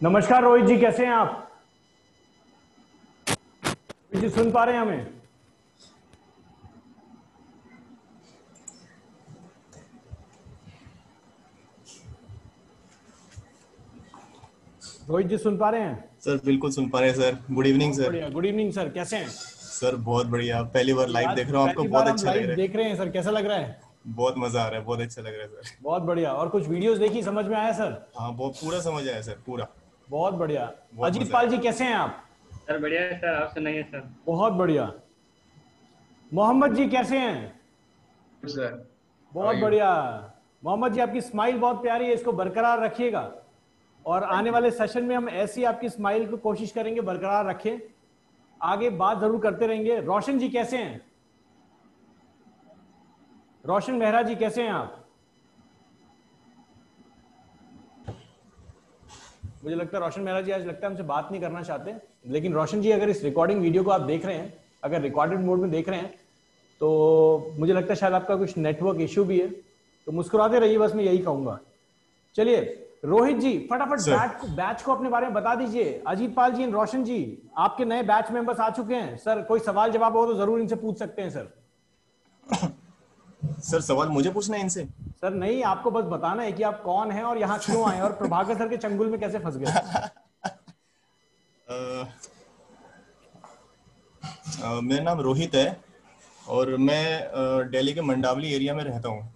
नमस्कार रोहित जी कैसे हैं आप? रोहित जी सुन पा रहे हैं हमें? रोहित जी सुन पा रहे हैं? सर बिल्कुल सुन पा रहे हैं sir. Good evening sir good evening sir कैसे हैं? सर बहुत बढ़िया। पहली बार लाइव देख रहा हूँ आपको बहुत अच्छा लग रहा है। देख रहे हैं सर कैसा लग रहा है? बहुत मज़ा आ रहा है बहुत अच्छा लग रहा है सर। बहुत बढ़िया। और कुछ वीडियोस देखी समझ में आया सर हाँ बहुत पूरा समझ आया सर पूरा। बहुत बढ़िया। अजीत पाल जी कैसे हैं आप? सर बढ़िया है सर आप सुनाइए सर। बहुत बढ़िया। मोहम्मद जी कैसे हैं? सर बहुत बढ़िया। मोहम्मद जी आपकी स्माइल बहुत प्यारी है इसको बरकरार रखिएगा। और आने वाले सेशन में हम ऐसी आपकी स्माइल को कोशिश करेंगे बरकरार रखें। आगे बात ज़रूर करते रहेंगे। रोशन जी कैसे हैं? रोशन मेहरा जी कैसे हैं आप? मुझे लगता है रोशन मेहरा जी आज लगता है हमसे बात नहीं करना चाहते लेकिन रोशन जी अगर इस रिकॉर्डिंग वीडियो को आप देख रहे हैं अगर रिकॉर्डेड मोड में देख रहे हैं तो मुझे लगता है शायद आपका कुछ नेटवर्क इश्यू भी है। तो मुस्कुराते रहिए बस मैं यही कहूँगा। चलिए रोहित जी फटाफट. बैच को बैच को अपने बारे में बता दीजिए। अजीत पाल जी एंड रोशन जी आपके नए बैच मेंबर्स आ चुके हैं। सर कोई सवाल जवाब हो तो ज़रूर इनसे पूछ सकते हैं सर सर सवाल मुझे पूछना है इनसे? सर नहीं आपको बस बताना है कि आप कौन हैं और यहाँ क्यों आए और प्रभाकर सर के चंगुल में कैसे फंस गए? मेरा नाम रोहित है और मैं दिल्ली के मंडावली एरिया में रहता हूँ।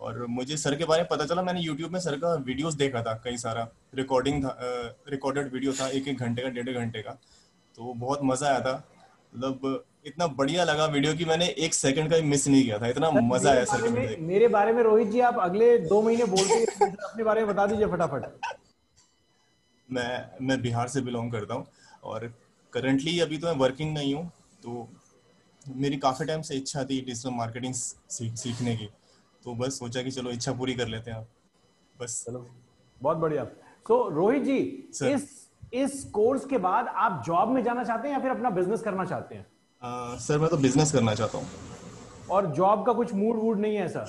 और मुझे सर के बारे में पता चला मैंने यूट्यूब में सर का वीडियोस देखा था कई सारा। रिकॉर्डिंग था रिकॉर्डेड वीडियो था एक एक घंटे का डेढ़ घंटे का। तो बहुत मज़ा आया था। मतलब इतना बढ़िया लगा वीडियो कि मैंने एक सेकंड का भी मिस नहीं किया था। इतना मज़ा आया सर मेरे बारे में मेरे बारे में रोहित जी आप अगले दो महीने बोलते हैं, अपने बारे में बता दीजिए फटाफट। मैं मैं बिहार से बिलोंग करता हूँ और करंटली अभी तो मैं वर्किंग नहीं हूँ तो मेरी काफ़ी टाइम से इच्छा थी डिजिटल मार्केटिंग सीख, सीखने की। तो बस सोचा कि चलो इच्छा पूरी कर लेते हैं आप बस। चलो बहुत बढ़िया। तो रोहित जी सर। इस इस कोर्स के बाद आप जॉब में जाना चाहते हैं या फिर अपना बिज़नेस करना चाहते हैं? आ, सर मैं तो बिज़नेस करना चाहता हूँ। और जॉब का कुछ मूड वूड नहीं है सर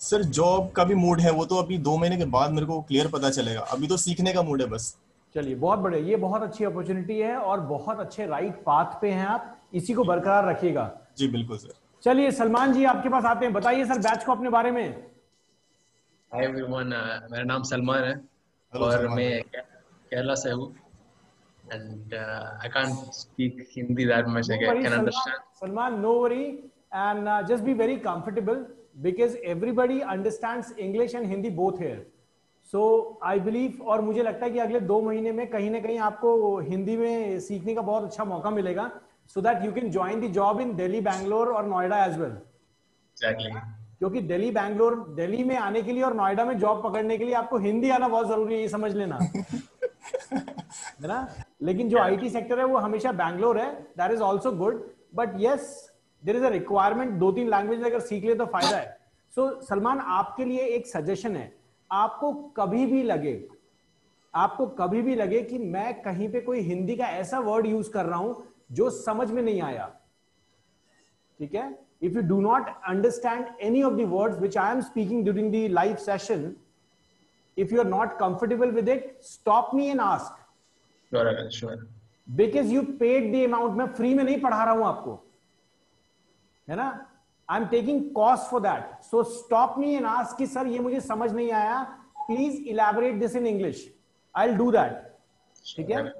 सर जॉब का भी मूड है वो तो अभी दो महीने के बाद मेरे को क्लियर पता चलेगा। अभी तो सीखने का मूड है बस। चलिए बहुत बढ़िया। ये बहुत अच्छी अपॉर्चुनिटी है और बहुत अच्छे राइट पाथ पे हैं आप। इसी को बरकरार रखिएगा। जी बिल्कुल सर। चलिए सलमान जी आपके पास आते हैं। बताइए सर बैच को अपने बारे में। हाय एवरीवन मेरा नाम सलमान है। Hello, और सलमान। मैं से हूँ and I can't speak Hindi that much I No worry, can Salman, understand Salman, no worry, and uh, just be very comfortable because everybody understands English and Hindi both here. So I believe और मुझे लगता है कि अगले दो महीने में कहीं ना कहीं आपको हिंदी में सीखने का बहुत अच्छा मौका मिलेगा so that you can join the job in Delhi, Bangalore और नोएडा as well. एग्जैक्टली क्योंकि दिल्ली बैंगलोर दिल्ली में आने के लिए और नोएडा में जॉब पकड़ने के लिए आपको हिंदी आना बहुत ज़रूरी है ये समझ लेना है ना? लेकिन जो आईटी सेक्टर है वो हमेशा बैंगलोर है. That is also good but yes there is a requirement दो तीन लैंग्वेज अगर सीख ले तो फ़ायदा है. सो so, सलमान आपके लिए एक सजेशन है. आपको कभी भी लगे आपको कभी भी लगे कि मैं कहीं पे कोई हिंदी का ऐसा वर्ड यूज़ कर रहा हूँ जो समझ में नहीं आया. ठीक है? If you do not understand any of the words which I am speaking during the live session if you are not comfortable with it stop me and ask. Sure sure because you paid the amount मैं free में नहीं पढ़ा रहा हूँ आपको। है ना? I am taking cost for that so stop me and ask कि सर ये मुझे समझ नहीं आया। Please elaborate this in English I do that ठीक है?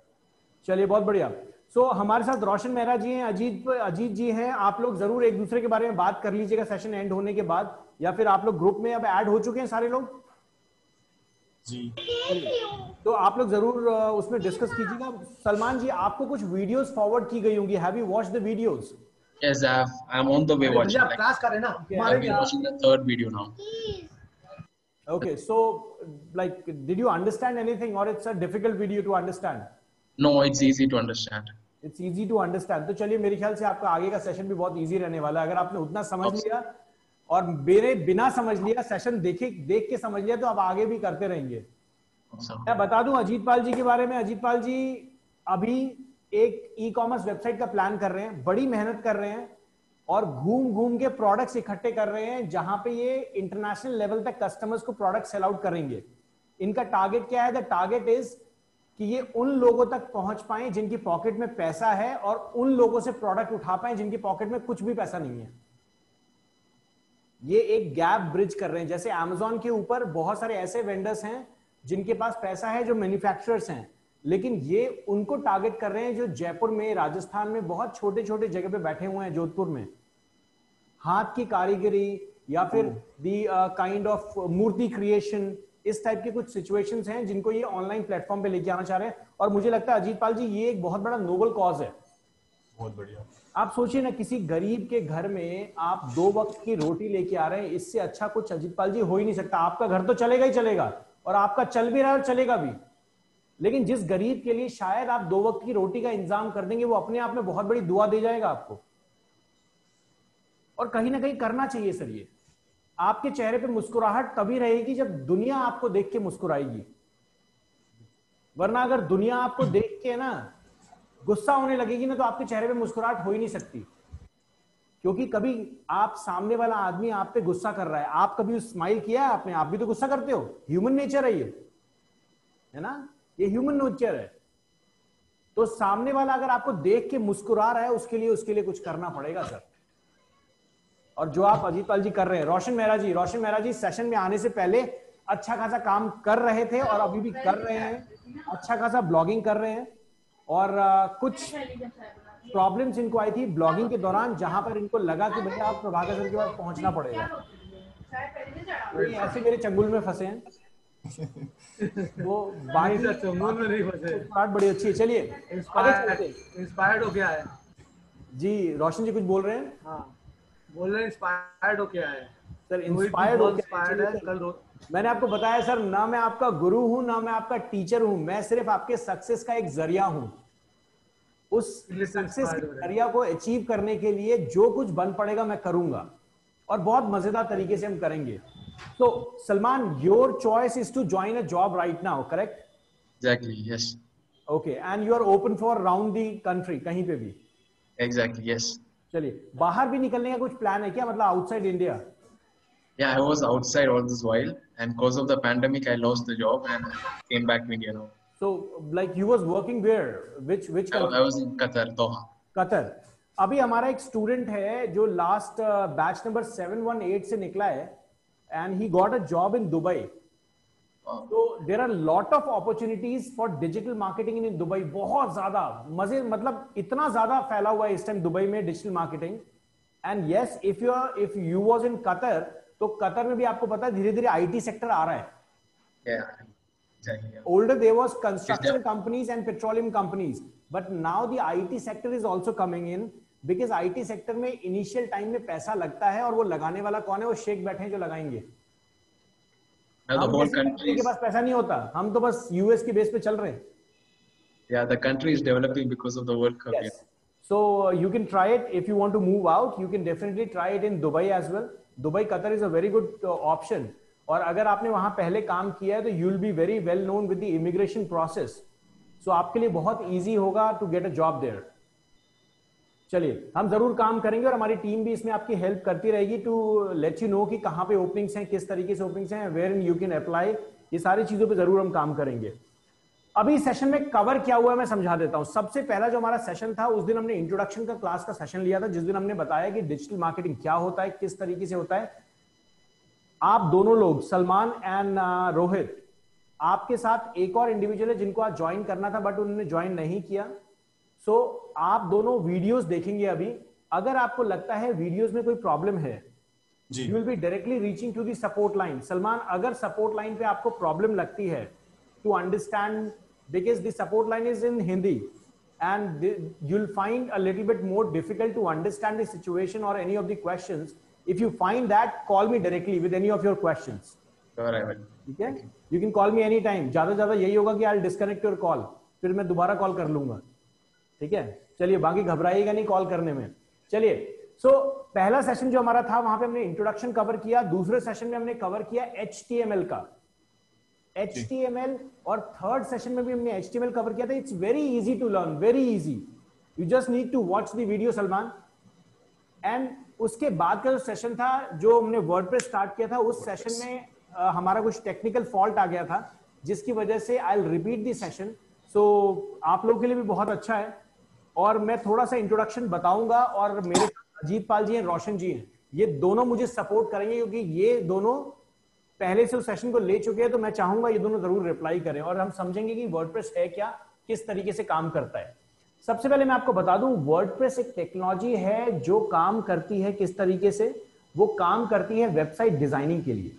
चलिए बहुत बढ़िया। सो so, हमारे साथ रोशन मेहरा जी हैं अजीत अजीत जी हैं। आप लोग ज़रूर एक दूसरे के बारे में बात कर लीजिएगा सेशन एंड होने के बाद या फिर आप लोग ग्रुप में अब ऐड हो चुके हैं सारे लोग। जी तो आप लोग ज़रूर उसमें डिस्कस कीजिएगा सलमान जी आपको कुछ वीडियोस फॉरवर्ड की गई होंगी have you watch the videos Yes, I've, I'm on the way watching. Like, class कर रहे हैं ना I've watching the third video now. okay so like did you understand anything or it's a difficult video to understand No, it's easy to understand. It's easy to understand तो चलिए मेरे ख्याल से आपका आगे का सेशन भी बहुत इजी रहने वाला है अगर आपने उतना समझ लिया और मेरे बिना समझ लिया सेशन देखे देख के समझ लिया तो आप आगे भी करते रहेंगे। मैं बता दूँ अजीत पाल जी के बारे में अजीत पाल जी अभी एक ई कॉमर्स वेबसाइट का प्लान कर रहे हैं बड़ी मेहनत कर रहे हैं और घूम घूम के प्रोडक्ट्स इकट्ठे कर रहे हैं जहाँ पे ये इंटरनेशनल लेवल तक कस्टमर्स को प्रोडक्ट सेल आउट करेंगे। इनका टारगेट क्या है? द टारगेट इज़ कि ये उन लोगों तक पहुँच पाए जिनकी पॉकेट में पैसा है और उन लोगों से प्रोडक्ट उठा पाए जिनकी पॉकेट में कुछ भी पैसा नहीं है। ये एक गैप ब्रिज कर रहे हैं। जैसे अमेजोन के ऊपर बहुत सारे ऐसे वेंडर्स हैं जिनके पास पैसा है जो मैन्युफैक्चरर्स हैं। लेकिन ये उनको टारगेट कर रहे हैं जो जयपुर में राजस्थान में बहुत छोटे छोटे जगह पे बैठे हुए हैं जोधपुर में। हाथ की कारीगरी या फिर दी काइंड ऑफ़ मूर्ति क्रिएशन इस टाइप के कुछ सिचुएशंस हैं जिनको ये ऑनलाइन प्लेटफॉर्म पे लेके आना चाह रहे हैं। और मुझे लगता है अजीत पाल जी ये एक बहुत बड़ा नोबल कॉज है। बहुत बढ़िया। आप सोचिए ना, किसी गरीब के घर में आप दो वक्त की रोटी लेके आ रहे हैं, इससे अच्छा कुछ अजीत पाल जी हो ही नहीं सकता। आपका घर तो चलेगा ही चलेगा, और आपका चल भी रहा है और चलेगा भी। लेकिन जिस गरीब के लिए शायद आप दो वक्त की रोटी का इंतज़ाम कर देंगे, वो अपने आप में बहुत बड़ी दुआ दे जाएगा आपको। और कहीं ना कहीं करना चाहिए सर ये। आपके चेहरे पे मुस्कुराहट तभी रहेगी जब दुनिया आपको देख के मुस्कुराएगी। वरना अगर दुनिया आपको देख के ना गुस्सा होने लगेगी ना तो आपके चेहरे पे मुस्कुराहट हो ही नहीं सकती। क्योंकि कभी आप सामने वाला आदमी आप पे गुस्सा कर रहा है। आप कभी स्माइल किया है आपने? आप भी तो गुस्सा करते हो। ह्यूमन नेचर है ये। है ना? ये ह्यूमन नेचर है। तो सामने वाला अगर आपको देख के मुस्कुरा रहा है, उसके लिए उसके लिए कुछ करना पड़ेगा, सर। और जो आप अजीत पाल जी कर रहे हैं, रोशन मेहरा जी, रोशन मेहरा जी सेशन में आने से पहले अच्छा खासा काम कर रहे थे और अभी भी कर रहे हैं। अच्छा खासा ब्लॉगिंग कर रहे हैं। और आ, कुछ प्रॉब्लम्स इनको आई थी ब्लॉगिंग के दौरान जहाँ पर इनको लगा कि भैया आप प्रभाकर सर के पास पहुँचना पड़ेगा। तो ऐसे मेरे चंगुल में फंसे हैं। वो नहीं सर चंगुल में नहीं फंसे। बात बड़ी अच्छी है। चलिए आगे चलते हैं। इंस्पायर्ड हो गया है जी रोशन जी कुछ बोल रहे हैं? हाँ। बोल रहे हैं इंस्पायर्ड हो गया है सर इंस्पायर्ड हो इंस्पायर्ड है। कल मैंने आपको बताया सर ना मैं आपका गुरु हूँ ना मैं आपका टीचर हूँ मैं सिर्फ़ आपके सक्सेस का एक ज़रिया हूँ उस सक्सेस के। ज़रिया को अचीव करने के लिए जो कुछ बन पड़ेगा मैं करूँगा और बहुत मज़ेदार तरीके से हम करेंगे तो Salman your choice is to join a job right now correct Exactly. Yes. Okay and you are open for round the country कहीं पे भी Exactly. Yes. चलिए बाहर भी निकलने का कुछ प्लान है क्या मतलब outside India Yeah, I was outside all this while, and because of the pandemic, I lost the job and came back to India now. So like you was working where which which I, I was in Qatar, Doha. Qatar अभी हमारा एक student है जो last batch number 718 से निकला है and he got a job in Dubai तो there are lot of opportunities for digital marketing in Dubai बहुत ज़्यादा मज़े मतलब इतना ज़्यादा फैला हुआ है इस टाइम दुबई में digital marketing and yes if you if you was in Qatar तो कतर में भी आपको पता है धीरे धीरे आईटी सेक्टर आ रहा है। Old they was construction companies and petroleum companies but now the IT sector is also coming in because I T sector में इनिशियल टाइम में पैसा लगता है और वो लगाने वाला कौन है? वो शेख बैठे हैं जो लगाएँगे। के पास पैसा नहीं होता हम तो बस यूएस के बेस पे चल रहे Yeah, the country is developing because of the World Cup. Yes. So well. Dubai Qatar is a very good option और अगर आपने वहाँ पहले काम किया है तो you will be very well known with the immigration process so आपके लिए बहुत इजी होगा to get a job there चलिए, हम ज़रूर काम करेंगे और हमारी टीम भी इसमें आपकी हेल्प करती रहेगी टू लेट यू नो कि कहाँ पे ओपनिंग्स हैं, किस तरीके से ओपनिंग्स हैं where in you can apply ये सारी चीज़ों पे ज़रूर हम काम करेंगे। अभी सेशन में कवर क्या हुआ है मैं समझा देता हूँ। सबसे पहला जो हमारा सेशन था उस दिन हमने इंट्रोडक्शन का क्लास का सेशन लिया था जिस दिन हमने बताया कि डिजिटल मार्केटिंग क्या होता है किस तरीके से होता है। आप दोनों लोग सलमान एंड रोहित आपके साथ एक और इंडिविजुअल है जिनको आज ज्वाइन करना था बट उन्होंने ज्वाइन नहीं किया। सो so, आप दोनों वीडियोस देखेंगे अभी। अगर आपको लगता है वीडियोस में कोई प्रॉब्लम है जी। You will be directly reaching to the support line Salman अगर सपोर्ट लाइन पे आपको प्रॉब्लम लगती है to understand because the support line is in Hindi and you will find a little bit more difficult to understand the situation और any of the questions if you find that call me directly with any of your questions Sure, I will. ठीक है? You can call me any time ज़्यादा से ज़्यादा यही होगा कि आई disconnect your call फिर मैं दोबारा कॉल कर लूँगा। ठीक है? चलिए बाकी घबराइएगा नहीं कॉल करने में। चलिए सो पहला सेशन जो हमारा था वहाँ पे हमने इंट्रोडक्शन कवर किया। दूसरे सेशन में हमने कवर किया HTML का। HTML और थर्ड सेशन में भी हमने HTML कवर किया था। It's very easy to learn very easy you just need to watch the video Salman and उसके बाद का जो सेशन था जो हमने वर्ड स्टार्ट किया था उस सेशन में अ, हमारा कुछ टेक्निकल फॉल्ट आ गया था जिसकी वजह से I repeat the session so आप लोगों के लिए भी बहुत अच्छा है। और मैं थोड़ा सा इंट्रोडक्शन बताऊँगा और मेरे अजीत पाल जी हैं रोशन जी हैं। ये दोनों मुझे सपोर्ट करेंगे क्योंकि ये दोनों पहले से उस सेशन को ले चुके हैं तो मैं चाहूँगा ये दोनों ज़रूर रिप्लाई करें और हम समझेंगे कि वर्डप्रेस है क्या, किस तरीके से काम करता है। सबसे पहले मैं आपको बता दूँ वर्डप्रेस एक टेक्नोलॉजी है जो काम करती है किस तरीके से? वो काम करती है वेबसाइट डिज़ाइनिंग के लिए।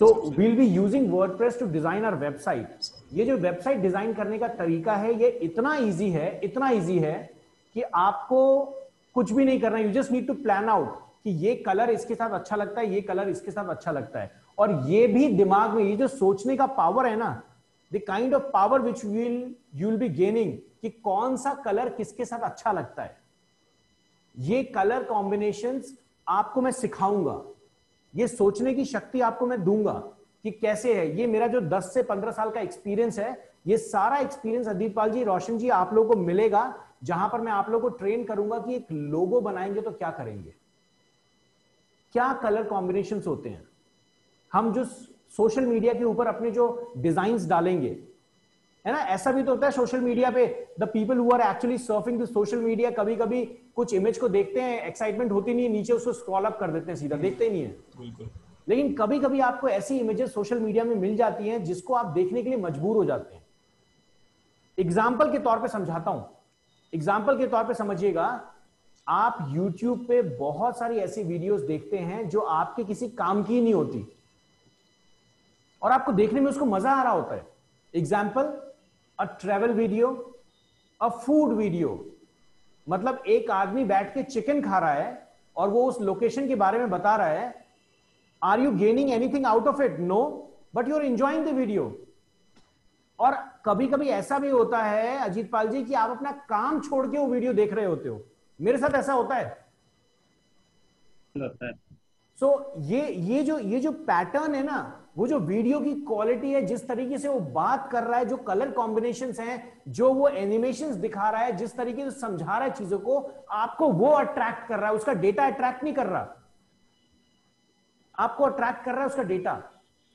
So we'll be using WordPress to design our website ये जो वेबसाइट डिज़ाइन करने का तरीका है, ये इतना ईजी है, इतना ईजी है कि आपको कुछ भी नहीं करना you just need to plan out कि ये कलर इसके साथ अच्छा लगता है, ये कलर इसके साथ अच्छा लगता है। और ये भी दिमाग में, ये जो सोचने का पावर है ना the kind of power which will you will be gaining कि कौन सा कलर किसके साथ अच्छा लगता है। ये कलर कॉम्बिनेशन आपको मैं सिखाऊँगा। ये सोचने की शक्ति आपको मैं दूँगा कि कैसे है। ये मेरा जो 10 से 15 साल का एक्सपीरियंस है, ये सारा एक्सपीरियंस अदीप पाल जी, रोशन जी, आप लोगों को मिलेगा। जहाँ पर मैं आप लोगों को ट्रेन करूँगा कि एक लोगो बनाएँगे तो क्या करेंगे। क्या कलर कॉम्बिनेशन होते हैं? हम जो सोशल मीडिया के ऊपर अपने जो डिज़ाइन डालेंगे है ना? ऐसा भी तो होता है सोशल मीडिया पे the people who are actually surfing the social media कभी कभी कुछ इमेज को देखते हैं एक्साइटमेंट होती नहीं है नीचे उसको स्क्रॉल अप कर देते हैं सीधा देखते ही नहीं है। लेकिन कभी कभी आपको ऐसी इमेजेस सोशल मीडिया में मिल जाती हैं जिसको आप देखने के लिए मजबूर हो जाते हैं। एग्ज़ाम्पल के तौर पर समझाता हूँ। एग्ज़ाम्पल के तौर पर समझिएगा आप YouTube पे बहुत सारी ऐसी वीडियोस देखते हैं जो आपके किसी काम की नहीं होती। और आपको देखने में उसको मज़ा आ रहा होता है। Example a travel video a food video मतलब एक आदमी बैठ के चिकन खा रहा है और वो उस लोकेशन के बारे में बता रहा है are you gaining anything out of it no but you are enjoying the video और कभी कभी ऐसा भी होता है, अजीत पाल जी, कि आप अपना काम छोड़ के वो वीडियो देख रहे होते हो। मेरे साथ ऐसा होता है। सो so, ये ये जो ये जो पैटर्न है ना वो जो वीडियो की क्वालिटी है जिस तरीके से वो बात कर रहा है जो कलर कॉम्बिनेशन हैं जो वो एनिमेशन दिखा रहा है जिस तरीके से समझा रहा है चीज़ों को आपको वो अट्रैक्ट कर रहा है उसका डेटा अट्रैक्ट नहीं कर रहा। आपको अट्रैक्ट कर रहा है उसका डेटा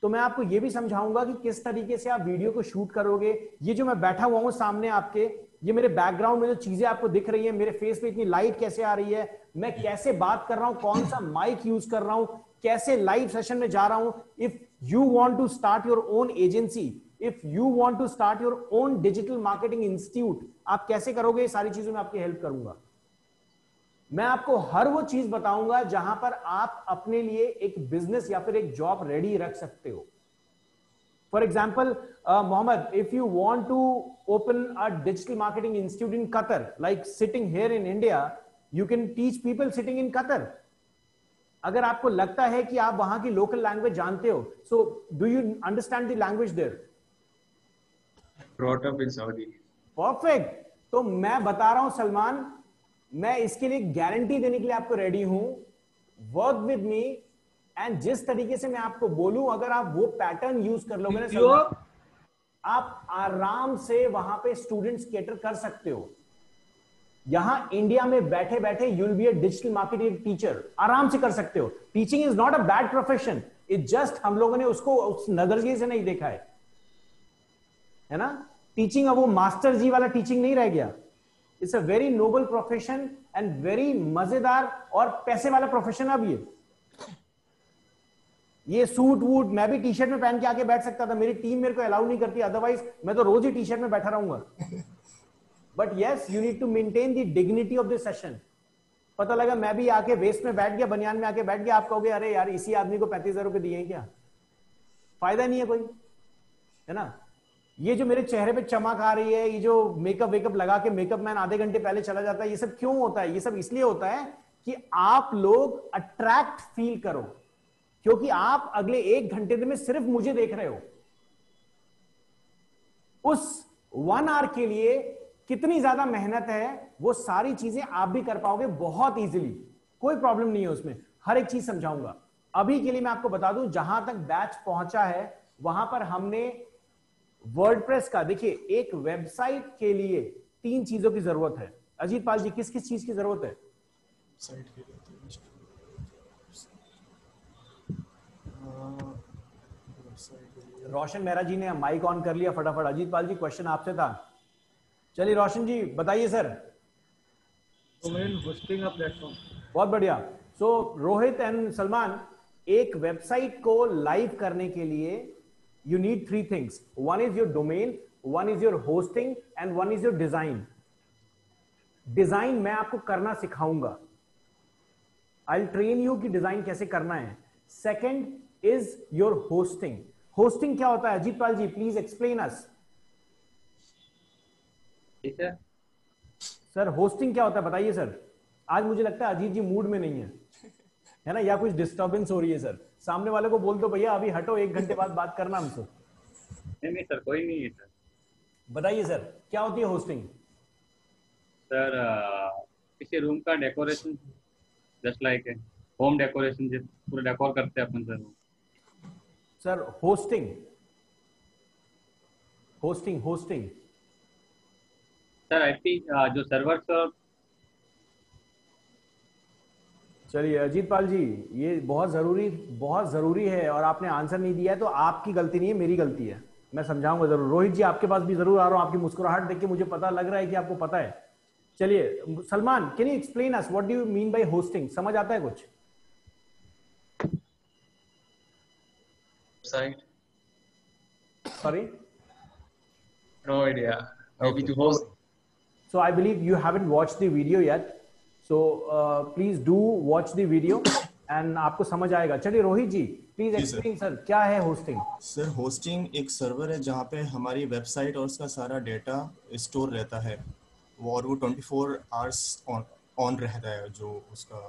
तो मैं आपको ये भी समझाऊँगा कि किस तरीके से आप वीडियो को शूट करोगे। ये जो मैं बैठा हुआ हूँ सामने आपके ये मेरे बैकग्राउंड में जो चीज़ें आपको दिख रही है, मेरे फेस पे इतनी लाइट कैसे आ रही है, मैं कैसे बात कर रहा हूँ, कौन सा माइक यूज़ कर रहा हूँ, कैसे लाइव सेशन में जा रहा हूँ। If you want to start your own agency if you want to start your own digital marketing institute आप कैसे करोगे? सारी चीज़ों में आपकी हेल्प करूँगा। मैं आपको हर वो चीज़ बताऊँगा जहाँ पर आप अपने लिए एक बिज़नेस या फिर एक जॉब रेडी रख सकते हो। For example Mohammed if you want to open a digital marketing institute in Qatar like sitting here in India you can teach people sitting in Qatar अगर आपको लगता है कि आप वहाँ की लोकल लैंग्वेज जानते हो so do you understand the language there brought up in Saudi. Perfect तो मैं बता रहा हूँ सलमान मैं इसके लिए गारंटी देने के लिए आपको रेडी हूँ। वर्क विद मी एंड जिस तरीके से मैं आपको बोलूँ अगर आप वो पैटर्न यूज़ कर लोगे ना सलमान, आप आराम से वहाँ पे स्टूडेंट्स केटर कर सकते हो। यहाँ इंडिया में बैठे बैठे you'll be a digital marketing teacher आराम से कर सकते हो। Teaching is not a bad profession it just हम लोगों ने उसको उस नज़रिए से नहीं देखा है। है ना? टीचिंग अब वो मास्टर जी वाला टीचिंग नहीं रह गया। It's a very noble profession and very मज़ेदार और पैसे वाला प्रोफेशन अब ये। ये सूट वूट मैं भी टी शर्ट में पहन के आके बैठ सकता था। मेरी टीम मेरे को अलाउ नहीं करती। अदरवाइज़ मैं तो रोज ही टी शर्ट में बैठा रहूँगा। But yes you need to maintain the dignity of the session पता लगा मैं भी आके वेस्ट में बैठ गया बनियान में आके बैठ गया। आप कहोगे अरे यार इसी आदमी को पैंतीस हज़ार रुपए दिए हैं क्या? फ़ायदा नहीं है कोई। है ना? ये जो मेरे चेहरे पे चमक आ रही है ये जो मेकअप वेकअप लगा के मेकअप मैन आधे घंटे पहले चला जाता है ये सब क्यों होता है? ये सब इसलिए होता है कि आप लोग अट्रैक्ट फील करो। क्योंकि आप अगले एक घंटे में सिर्फ़ मुझे देख रहे हो। उस वन आवर के लिए कितनी ज़्यादा मेहनत है, वो सारी चीज़ें आप भी कर पाओगे बहुत इजीली कोई प्रॉब्लम नहीं है उसमें। हर एक चीज़ समझाऊँगा। अभी के लिए मैं आपको बता दूँ, जहाँ तक बैच पहुँचा है, वहाँ पर हमने वर्डप्रेस का, देखिए, एक वेबसाइट के लिए तीन चीज़ों की ज़रूरत है। अजीत पाल जी किस किस चीज़ की ज़रूरत है साइट के लिए रोशन मेहरा जी ने माइक ऑन कर लिया फटाफट। अजीत पाल जी क्वेश्चन आपसे था। चलिए रोशन जी बताइए सर डोमेन होस्टिंग प्लेटफॉर्म बहुत बढ़िया। सो रोहित एंड सलमान एक वेबसाइट को लाइव करने के लिए you need three things one is your domain one is your hosting and one is your design design मैं आपको करना सिखाऊँगा। आई ट्रेन यू कि डिज़ाइन कैसे करना है। Second is your hosting hosting क्या होता है? Ajeet Pal ji please explain us ठीक है। सर होस्टिंग क्या होता है? बताइए सर आज मुझे लगता है अजीत जी मूड में नहीं है। है ना? या कुछ डिस्टरबेंस हो रही है सर सामने वाले को बोल दो भैया अभी हटो एक घंटे बाद बात करना हमसे. नहीं नहीं सर कोई नहीं है सर बताइए सर क्या होती है होस्टिंग सर किसी रूम का decoration just like home decoration जिस पूरा डेकोर करते हैं अपन sir sir hosting hosting hosting sir I think जो सर्वर और चलिए अजीत पाल जी ये बहुत ज़रूरी बहुत ज़रूरी है और आपने आंसर नहीं दिया है तो आपकी गलती नहीं है मेरी गलती है। मैं समझाऊँगा ज़रूर। रोहित जी आपके पास भी ज़रूर आ रहा हूँ आपकी मुस्कुराहट देख के मुझे पता लग रहा है कि आपको पता है। चलिए Salman can you explain us what do you mean by hosting समझ आता है कुछ? Website? Sorry No idea. Maybe Okay. to host. So I believe you haven't watched the video yet. So uh, please do watch the video and आपको समझ आएगा चलिए Rohit ji please. Explain sir क्या है होस्टिंग सर होस्टिंग एक server है जहाँ पे हमारी वेबसाइट और उसका सारा डेटा स्टोर रहता है वो और वो 24 फोर आवर्स ऑन ऑन रहता है जो उसका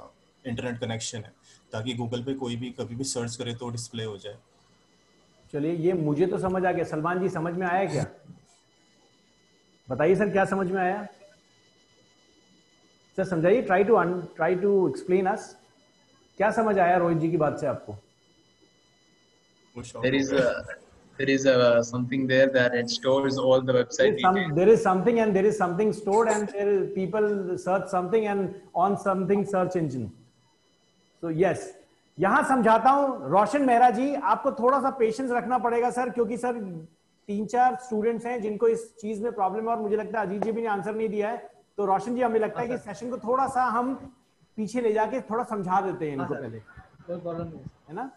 इंटरनेट कनेक्शन है ताकि गूगल पे कोई भी कभी भी सर्च करे तो डिस्प्ले हो जाए चलिए ये मुझे तो समझ आ गया सलमान जी समझ में आया क्या बताइए सर क्या समझ में आया सर समझाइए try to try to explain us क्या समझ आया रोहित जी की बात से आपको There is a there is a something there that it stores all the website Some, there is something and there is something stored and there is people search something and on something search engine. So yes, यहाँ समझाता हूँ रोशन मेहरा जी आपको थोड़ा सा patience रखना पड़ेगा sir क्योंकि sir तीन चार स्टूडेंट्स हैं जिनको इस चीज़ में प्रॉब्लम है और मुझे लगता है अजीत जी भी ने आंसर नहीं दिया है। तो रोशन जी हमें लगता है कि सेशन को थोड़ा सा हम पीछे ले जाके थोड़ा समझा देते हैं इनको हाँ, पहले। कोई प्रॉब्लम नहीं है। ना?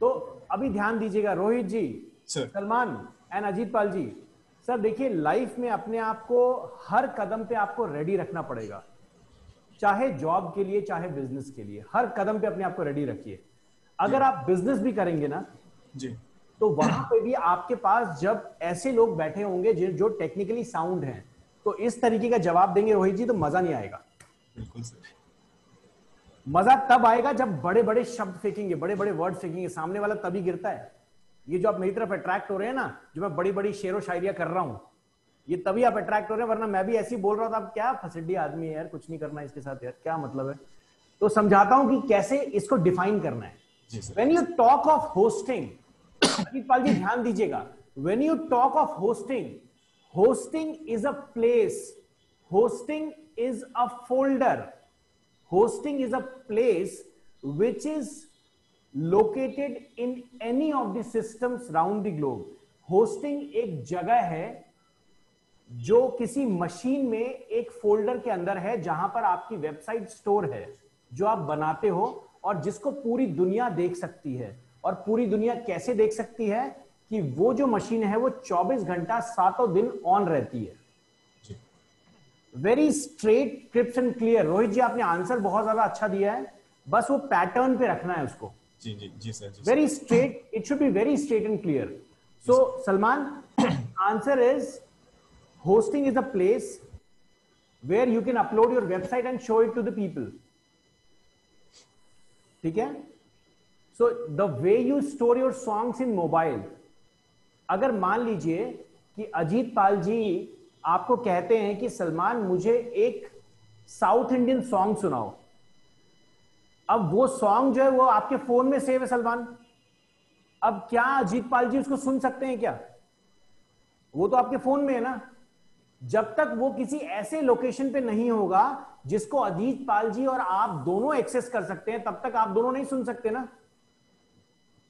तो अभी ध्यान दीजिएगा रोहित जी सलमान एंड अजीत पाल जी सर देखिए लाइफ में अपने आप को हर कदम पे आपको रेडी रखना पड़ेगा। चाहे जॉब के लिए चाहे बिज़नेस के लिए हर कदम पे अपने आप को रेडी रखिए। अगर आप बिज़नेस भी करेंगे ना जी। तो वहाँ पे भी आपके पास जब ऐसे लोग बैठे होंगे जो जो टेक्निकली साउंड हैं तो इस तरीके का जवाब देंगे रोहित जी तो मज़ा नहीं आएगा। बिल्कुल सर मज़ा तब आएगा जब बड़े बड़े शब्द फेंकेंगे बड़े बड़े वर्ड फेंकेंगे सामने वाला तभी गिरता है। ये जो आप मेरी तरफ़ अट्रैक्ट हो रहे हैं ना जो मैं बड़ी बड़ी शेरो शायरिया कर रहा हूँ ये तभी आप अट्रैक्ट हो रहे हैं वरना मैं भी ऐसी बोल रहा था आप क्या फसिडी आदमी है यार कुछ नहीं करना इसके साथ यार क्या मतलब है? तो समझाता हूँ कि कैसे इसको डिफाइन करना है। When you talk of hosting Pal ji ध्यान दीजिएगा when you talk of hosting hosting is a place hosting is a folder hosting is a place which is located in any of the systems round the globe hosting एक जगह है जो किसी machine में एक folder के अंदर है जहाँ पर आपकी वेबसाइट स्टोर है जो आप बनाते हो और जिसको पूरी दुनिया देख सकती है। और पूरी दुनिया कैसे देख सकती है कि वो जो मशीन है वो 24 घंटा सातों दिन ऑन रहती है। Very straight crisp and clear Rohit ji आपने आंसर बहुत ज़्यादा अच्छा दिया है। बस वो पैटर्न पे रखना है उसको। जी जी जी sir ji sir. very straight it should be very straight and clear so salman answer is hosting is a place where you can upload your website and show it to the people. ठीक है? So the way you store your songs in mobile अगर मान लीजिए कि अजीत पाल जी आपको कहते हैं कि सलमान, मुझे एक साउथ इंडियन सॉन्ग सुनाओ। अब वो सॉन्ग जो है वो आपके फ़ोन में सेव है सलमान। अब क्या अजीत पाल जी उसको सुन सकते हैं क्या? वो तो आपके फ़ोन में है ना। जब तक वो किसी ऐसे लोकेशन पे नहीं होगा जिसको अजीत पाल जी और आप दोनों एक्सेस कर सकते हैं, तब तक आप दोनों नहीं सुन सकते ना।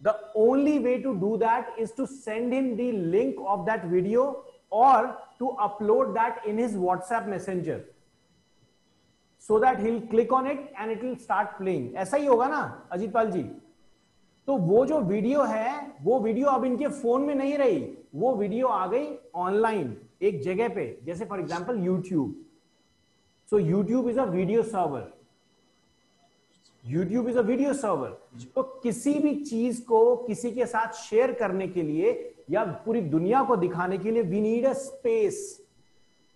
The only way to do that is to send in the link of that video और to upload that in his WhatsApp messenger so that he'll click on it and it will start playing ऐसा ही होगा ना, अजीत पाल जी? तो वो जो video है, वो वीडियो अब इनके फ़ोन में नहीं रही, वो वीडियो आ गई ऑनलाइन एक जगह पे, जैसे for example YouTube so YouTube is a video server YouTube is a video server तो किसी भी चीज़ को किसी के साथ शेयर करने के लिए या पूरी दुनिया को दिखाने के लिए we need a space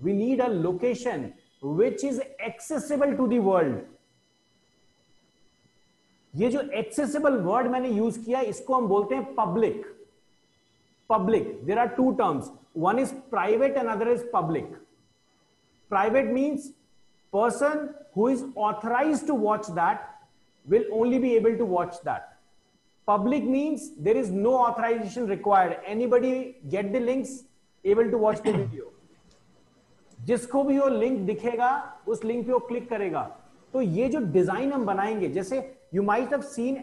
we need a location which is accessible to the world ये जो एक्सेसिबल वर्ड मैंने यूज़ किया, इसको हम बोलते हैं public public there are two terms one is private and other is public private means person who is authorized to watch that will only be able to watch that public means there is no authorization required anybody get the links able to watch the video जिसको भी वो link दिखेगा उस link पे वो click करेगा तो ये जो डिज़ाइन हम बनाएँगे जैसे you might have seen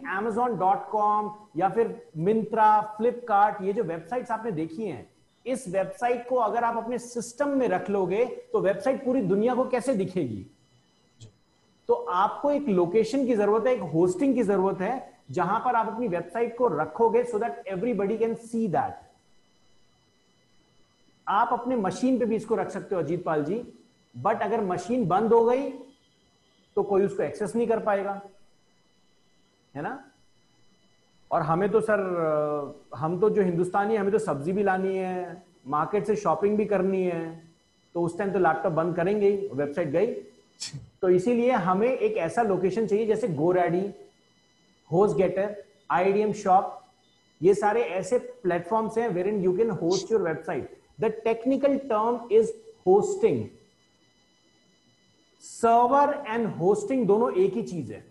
com या फिर मिंत्रा फ्लिपकार्ट ये जो वेबसाइट्स आपने देखी हैं इस वेबसाइट को अगर आप अपने सिस्टम में रख लोगे तो वेबसाइट पूरी दुनिया को कैसे दिखेगी? तो आपको एक लोकेशन की ज़रूरत है एक होस्टिंग की ज़रूरत है जहाँ पर आप अपनी वेबसाइट को रखोगे so that everybody can see that आप अपने मशीन पे भी इसको रख सकते हो अजीत पाल जी बट अगर मशीन बंद हो गई तो कोई उसको एक्सेस नहीं कर पाएगा। है ना? और हमें तो सर हम तो जो हिंदुस्तानी हमें तो सब्ज़ी भी लानी है, मार्केट से शॉपिंग भी करनी है तो उस टाइम तो लैपटॉप बंद करेंगे वेबसाइट गई। तो इसीलिए हमें एक ऐसा लोकेशन चाहिए जैसे GoDaddy HostGator IDM shop ये सारे ऐसे प्लेटफॉर्म्स हैं where in you can host your website the technical term is hosting server and hosting दोनों एक ही चीज़ है।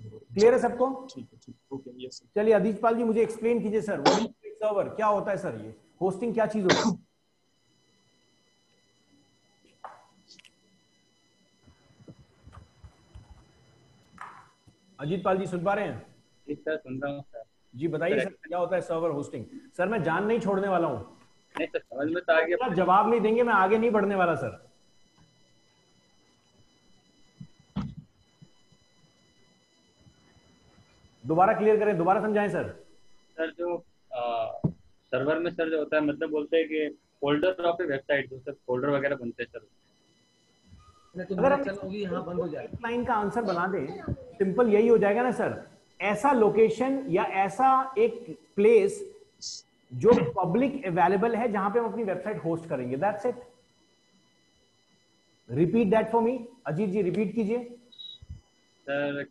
क्लियर है सबको? ठीक है ठीक ओके यस चलिए अधीशपाल जी मुझे एक्सप्लेन कीजिए सर सर्वर क्या होता है सर ये? होस्टिंग क्या चीज़ होती है? अजीत पाल जी सुन पा रहे हैं? जी सर सुन रहा हूँ सर जी बताइए सर क्या होता है सर्वर होस्टिंग सर मैं जान नहीं छोड़ने वाला हूँ। नहीं सर समझ में तो आ गया आप जवाब नहीं देंगे मैं आगे नहीं बढ़ने वाला सर दोबारा क्लियर करें दोबारा समझाएँ सर सर जो सर्वर में सर जो होता है मतलब बोलते हैं कि फोल्डर ऑफ़ ए वेबसाइट जो सर फोल्डर वगैरह बनते हैं सर नहीं तो अगर हम यहाँ बंद हो जाएगा लाइन का आंसर बना दें सिंपल यही हो जाएगा ना सर ऐसा लोकेशन या ऐसा एक प्लेस जो पब्लिक अवेलेबल है जहाँ पे हम अपनी वेबसाइट होस्ट करेंगे. That's it repeat that for me Ajit ji repeat कीजिए. सर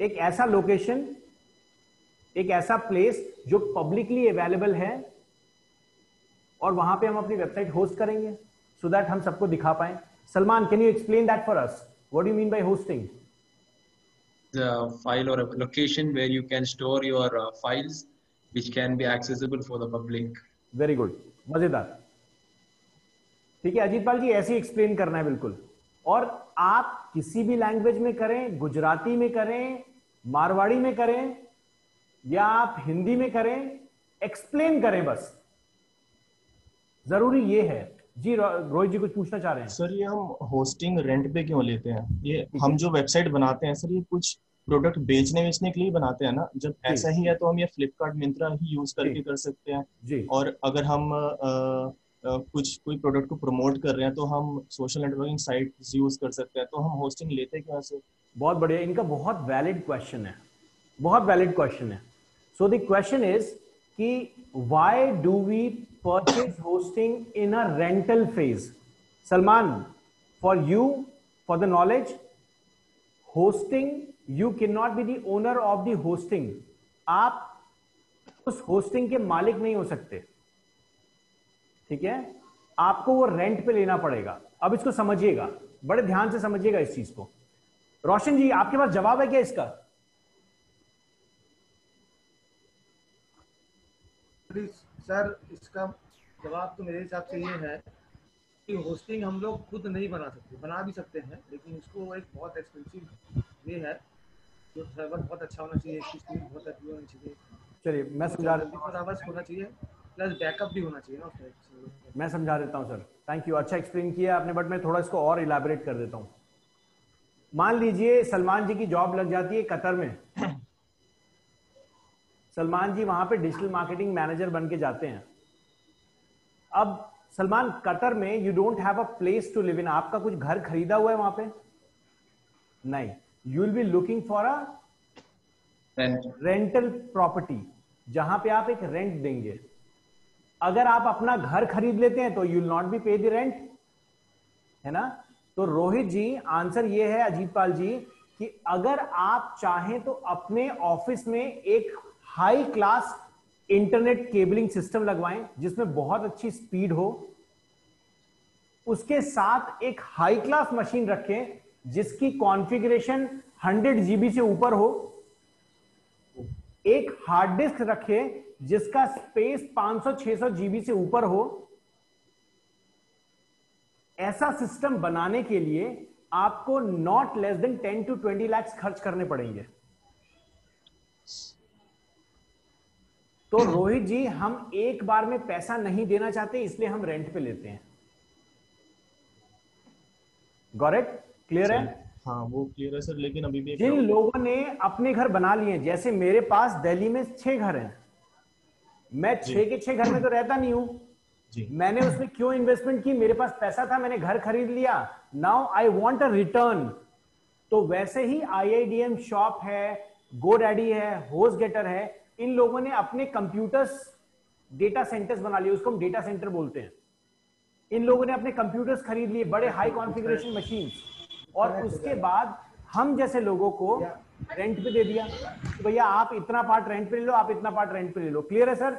एक ऐसा लोकेशन एक ऐसा प्लेस जो पब्लिकली अवेलेबल है और वहाँ पे हम अपनी वेबसाइट होस्ट करेंगे सो दैट हम सबको दिखा पाए। Salman can you explain that for us what you mean by hosting the file or a location where you can store your uh, files which can be accessible for the public. Very good मज़ेदार। ठीक है अजीत पाल जी ऐसे ही explain करना है बिल्कुल। और आप किसी भी लैंग्वेज में करें गुजराती में करें मारवाड़ी में करें या आप हिंदी में करें एक्सप्लेन करें बस। ज़रूरी ये है। जी रोहित जी कुछ पूछना चाह रहे हैं। सर ये हम होस्टिंग रेंट पे क्यों लेते हैं? ये हम जो वेबसाइट बनाते हैं सर ये कुछ प्रोडक्ट बेचने बेचने के लिए बनाते हैं ना? जब ऐसा ही है तो हम ये फ्लिपकार्ट मिंत्रा ही यूज़ करके कर सकते हैं। जी। और अगर हम अ, कुछ, कोई प्रोडक्ट को प्रमोट कर रहे हैं तो हम सोशल नेटवर्किंग साइट यूज़ कर सकते हैं। तो हम होस्टिंग लेते क्यों ऐसे बहुत बढ़िया। इनका बहुत वैलिड क्वेश्चन है। बहुत वैलिड क्वेश्चन है। सो द क्वेश्चन इज़ कि why do we purchase hosting in a rental phase Salman for you for the knowledge hosting you can not be the owner of the hosting आप उस hosting के मालिक नहीं हो सकते। ठीक है? आपको वो रेंट पे लेना पड़ेगा। अब इसको समझिएगा। बड़े ध्यान से समझिएगा इस चीज़ को। रोशन जी आपके पास जवाब है क्या इसका? सर इसका जवाब तो मेरे हिसाब से ये है कि होस्टिंग हम लोग खुद नहीं बना सकते। बना भी सकते हैं लेकिन इसको एक बहुत एक्सपेंसिव वे है। जो सर्वर बहुत अच्छा होना चाहिए बहुत अच्छी होनी चाहिए। चलिए मैं समझा होना चाहिए। प्लस बैकअप भी होना चाहिए ना उसका मैं समझा देता हूँ सर थैंक यू अच्छा एक्सप्लेन किया आपने बट मैं थोड़ा इसको और इलाबरेट कर देता हूँ। मान लीजिए सलमान जी की जॉब लग जाती है कतर में। सलमान जी वहाँ पे डिजिटल मार्केटिंग मैनेजर बन के जाते हैं। अब सलमान कतर में you don't have a place to live in आपका कुछ घर खरीदा हुआ है वहाँ पे? नहीं. You will be looking for a rental property जहाँ पे आप एक रेंट देंगे। अगर आप अपना घर खरीद लेते हैं तो you not be pay the rent है ना? तो रोहित जी आंसर ये है अजीत पाल जी, कि अगर आप चाहें तो अपने ऑफ़िस में एक high class internet cabling system लगवाएँ, जिसमें बहुत अच्छी स्पीड हो। उसके साथ एक हाई क्लास मशीन रखें, जिसकी कॉन्फ़िगरेशन 100 जीबी से ऊपर हो। एक हार्ड डिस्क रखें जिसका स्पेस 500-600 जीबी से ऊपर हो। ऐसा सिस्टम बनाने के लिए आपको not less than 10 to 20 lakh खर्च करने पड़ेंगे। तो रोहित जी हम एक बार में पैसा नहीं देना चाहते इसलिए हम रेंट पे लेते हैं। गॉरेट क्लियर है? हाँ वो क्लियर है सर लेकिन अभी भी जिन लोगों ने अपने घर बना लिए जैसे मेरे पास दिल्ली में छह घर हैं मैं छह के छह घर में तो रहता नहीं हूँ। जी। मैंने उसमें क्यों इन्वेस्टमेंट की? मेरे पास पैसा था मैंने घर खरीद लिया। Now I want a return तो वैसे ही आईआईडीएम शॉप है गोडैडी है होस्ट गेटर है इन लोगों ने अपने कंप्यूटर्स डेटा सेंटर्स बना लिए उसको हम डेटा सेंटर बोलते हैं। इन लोगों ने अपने कंप्यूटर्स खरीद लिए बड़े हाई कॉन्फ़िगरेशन मशीन और उसके बाद हम जैसे लोगों को रेंट पे दे दिया। कि भैया आप इतना पार्ट रेंट पे ले लो आप इतना पार्ट रेंट पे ले लो। क्लियर है सर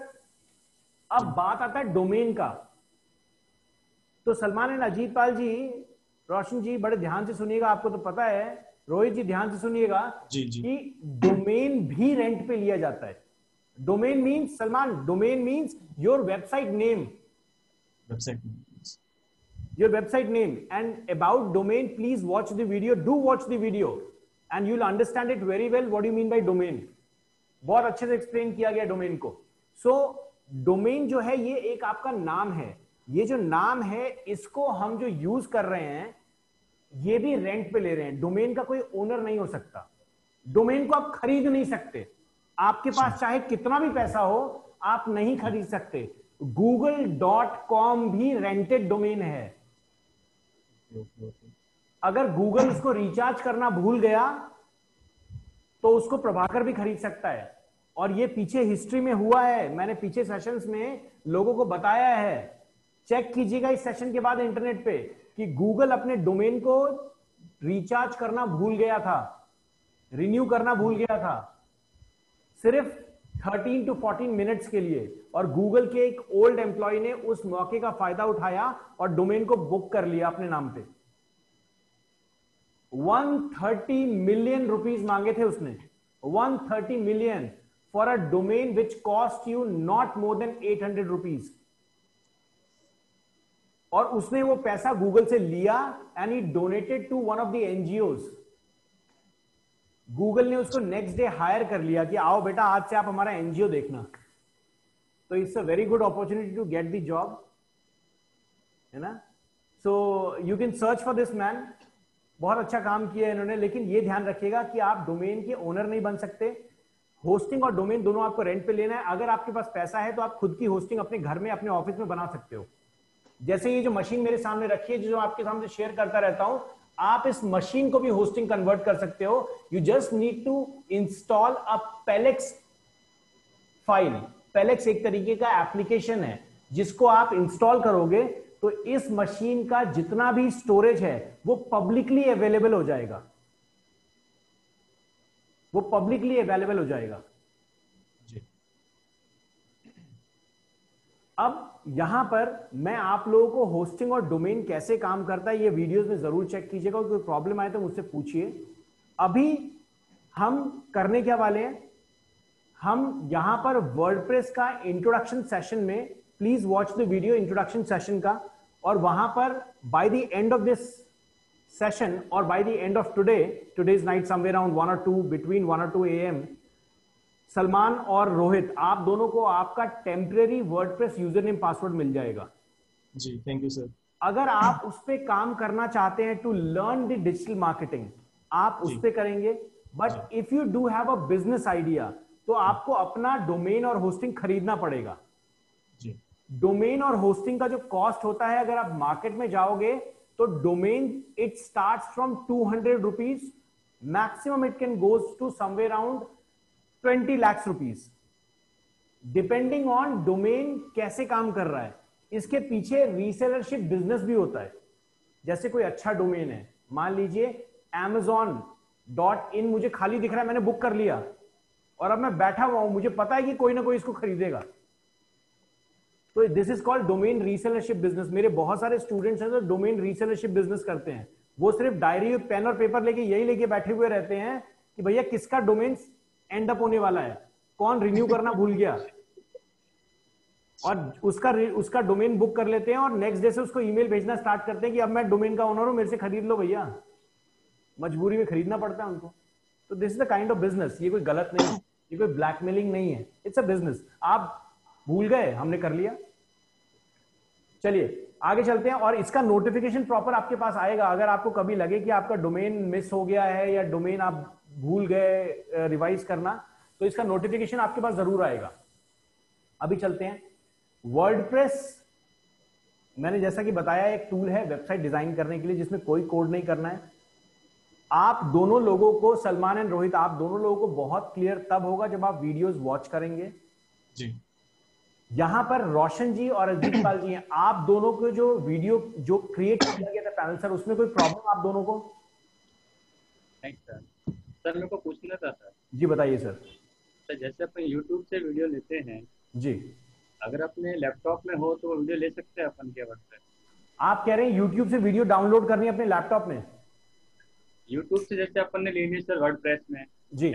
अब बात आता है डोमेन का। तो सलमान एंड अजीत पाल जी रोशन जी बड़े ध्यान से सुनिएगा आपको तो पता है। रोहित जी ध्यान से सुनिएगा कि डोमेन भी रेंट पे लिया जाता है। Domain means Salman domain means your website name website your website name and about domain please watch the video. Do watch the video and you'll understand it very well what do you mean by domain. बहुत अच्छे से explain किया गया domain को। सो so, domain जो है ये एक आपका नाम है। ये जो नाम है इसको हम जो यूज़ कर रहे हैं ये भी रेंट पे ले रहे हैं। डोमेन का कोई ओनर नहीं हो सकता। डोमेन को आप खरीद नहीं सकते। आपके पास चाहे कितना भी पैसा हो आप नहीं खरीद सकते। गूगल डॉट कॉम भी रेंटेड डोमेन है। अगर गूगल उसको रिचार्ज करना भूल गया तो उसको प्रभाकर भी खरीद सकता है। और ये पीछे हिस्ट्री में हुआ है। मैंने पीछे सेशंस में लोगों को बताया है। चेक कीजिएगा इस सेशन के बाद इंटरनेट पे कि गूगल अपने डोमेन को रिचार्ज करना भूल गया था। रिन्यू करना भूल गया था। सिर्फ़ 13 टू 14 मिनट्स के लिए। और गूगल के एक ओल्ड एम्प्लॉय ने उस मौके का फ़ायदा उठाया और डोमेन को बुक कर लिया अपने नाम पे। 130 मिलियन रुपीस मांगे थे उसने। 130 million for a domain which cost you not more than 800 rupees और उसने वो पैसा गूगल से लिया and he donated to one of the NGOs Google ने उसको नेक्स्ट डे हायर कर लिया कि आओ बेटा, आज से आप हमारा एनजीओ देखना। तो it's a very good opportunity to get the job है ना? So you can search for this man बहुत अच्छा काम किया है इन्होंने, लेकिन ये ध्यान रखिएगा कि आप डोमेन के ओनर नहीं बन सकते। होस्टिंग और डोमेन दोनों आपको रेंट पे लेना है। अगर आपके पास पैसा है तो आप खुद की होस्टिंग अपने घर में, अपने ऑफ़िस में बना सकते हो। जैसे ये जो मशीन मेरे सामने रखी है, जो आपके सामने शेयर करता रहता हूँ आप इस मशीन को भी होस्टिंग कन्वर्ट कर सकते हो। You just need to install a plex file plex एक तरीके का एप्लीकेशन है, जिसको आप इंस्टॉल करोगे तो इस मशीन का जितना भी स्टोरेज है, वो पब्लिकली अवेलेबल हो जाएगा। वो पब्लिकली अवेलेबल हो जाएगा जी अब यहाँ पर मैं आप लोगों को होस्टिंग और डोमेन कैसे काम करता है ये वीडियोस में ज़रूर चेक कीजिएगा कोई प्रॉब्लम आए तो मुझसे पूछिए अभी हम करने क्या वाले हैं हम यहाँ पर वर्डप्रेस का इंट्रोडक्शन सेशन में please watch the video introduction session का और वहाँ पर by the end of this session or by the end of today, today's night somewhere around 1 or 2, between 1 or 2 a.m., Salman और रोहित आप दोनों को आपका temporary WordPress user name password मिल जाएगा। जी थैंक यू सर अगर आप उस पर काम करना चाहते हैं to learn the digital marketing आप उस पर करेंगे। But if you do have a business idea तो आपको अपना डोमेन और होस्टिंग खरीदना पड़ेगा। जी। डोमेन और होस्टिंग का जो कॉस्ट होता है अगर आप मार्केट में जाओगे तो domain it start from two hundred rupees maximum it can goes to somewhere around twenty lakhs rupees depending on domain कैसे काम कर रहा है। इसके पीछे रीसेलरशिप बिज़नेस भी होता है। जैसे कोई अच्छा डोमेन है। मान लीजिए एमेजॉन डॉट इन मुझे खाली दिख रहा है, मैंने बुक कर लिया। और अब मैं बैठा हुआ हूँ, मुझे पता है कि कोई ना कोई इसको खरीदेगा। तो this is called domain resellership business मेरे बहुत सारे स्टूडेंट्स हैं जो डोमेन रीसेलरशिप बिज़नेस करते हैं। वो सिर्फ़ डायरी पेन और पेपर लेके यही लेके बैठे हुए रहते हैं कि भैया किसका डोमेन एंड अप होने वाला है। कौन रिन्यू करना भूल गया? और उसका उसका डोमेन बुक कर लेते हैं और नेक्स्ट डे से उसको ईमेल भेजना स्टार्ट करते हैं कि अब मैं डोमेन का ओनर हूँ, मेरे से खरीद लो भैया। मजबूरी में खरीदना पड़ता है उनको। तो this is the kind of business ये कोई गलत नहीं है। ये कोई ब्लैकमेलिंग नहीं है। इट्स अ बिज़नेस आप भूल गए, हमने कर लिया। चलिए, आगे चलते हैं और इसका नोटिफिकेशन प्रॉपर आपके पास आएगा। अगर आपको कभी लगे कि आपका डोमेन मिस हो गया है या डोमेन आप भूल गए रिवाइज करना तो इसका नोटिफिकेशन आपके पास ज़रूर आएगा। अभी चलते हैं। वर्डप्रेस मैंने जैसा कि बताया एक टूल है वेबसाइट डिज़ाइन करने के लिए जिसमें कोई कोड नहीं करना है। आप दोनों लोगों को सलमान एंड रोहित आप दोनों लोगों को बहुत क्लियर तब होगा जब आप वीडियोस वॉच करेंगे। जी। यहाँ पर रोशन जी और अजीत पाल जी हैं। आप दोनों को जो वीडियो जो क्रिएट किया गया था पैनल सर उसमें कोई प्रॉब्लम आप दोनों को? थैंक्स सर सर मेरे को पूछना था सर। जी बताइए सर। सर जैसे अपन यूट्यूब से वीडियो लेते हैं जी। अगर अपने लैपटॉप में हो तो वीडियो ले सकते हैं अपन के वर्ड आप कह रहे हैं यूट्यूब से वीडियो डाउनलोड करनी है अपने लैपटॉप में? यूट्यूब से जैसे अपन ने ले ली सर वर्ड में। जी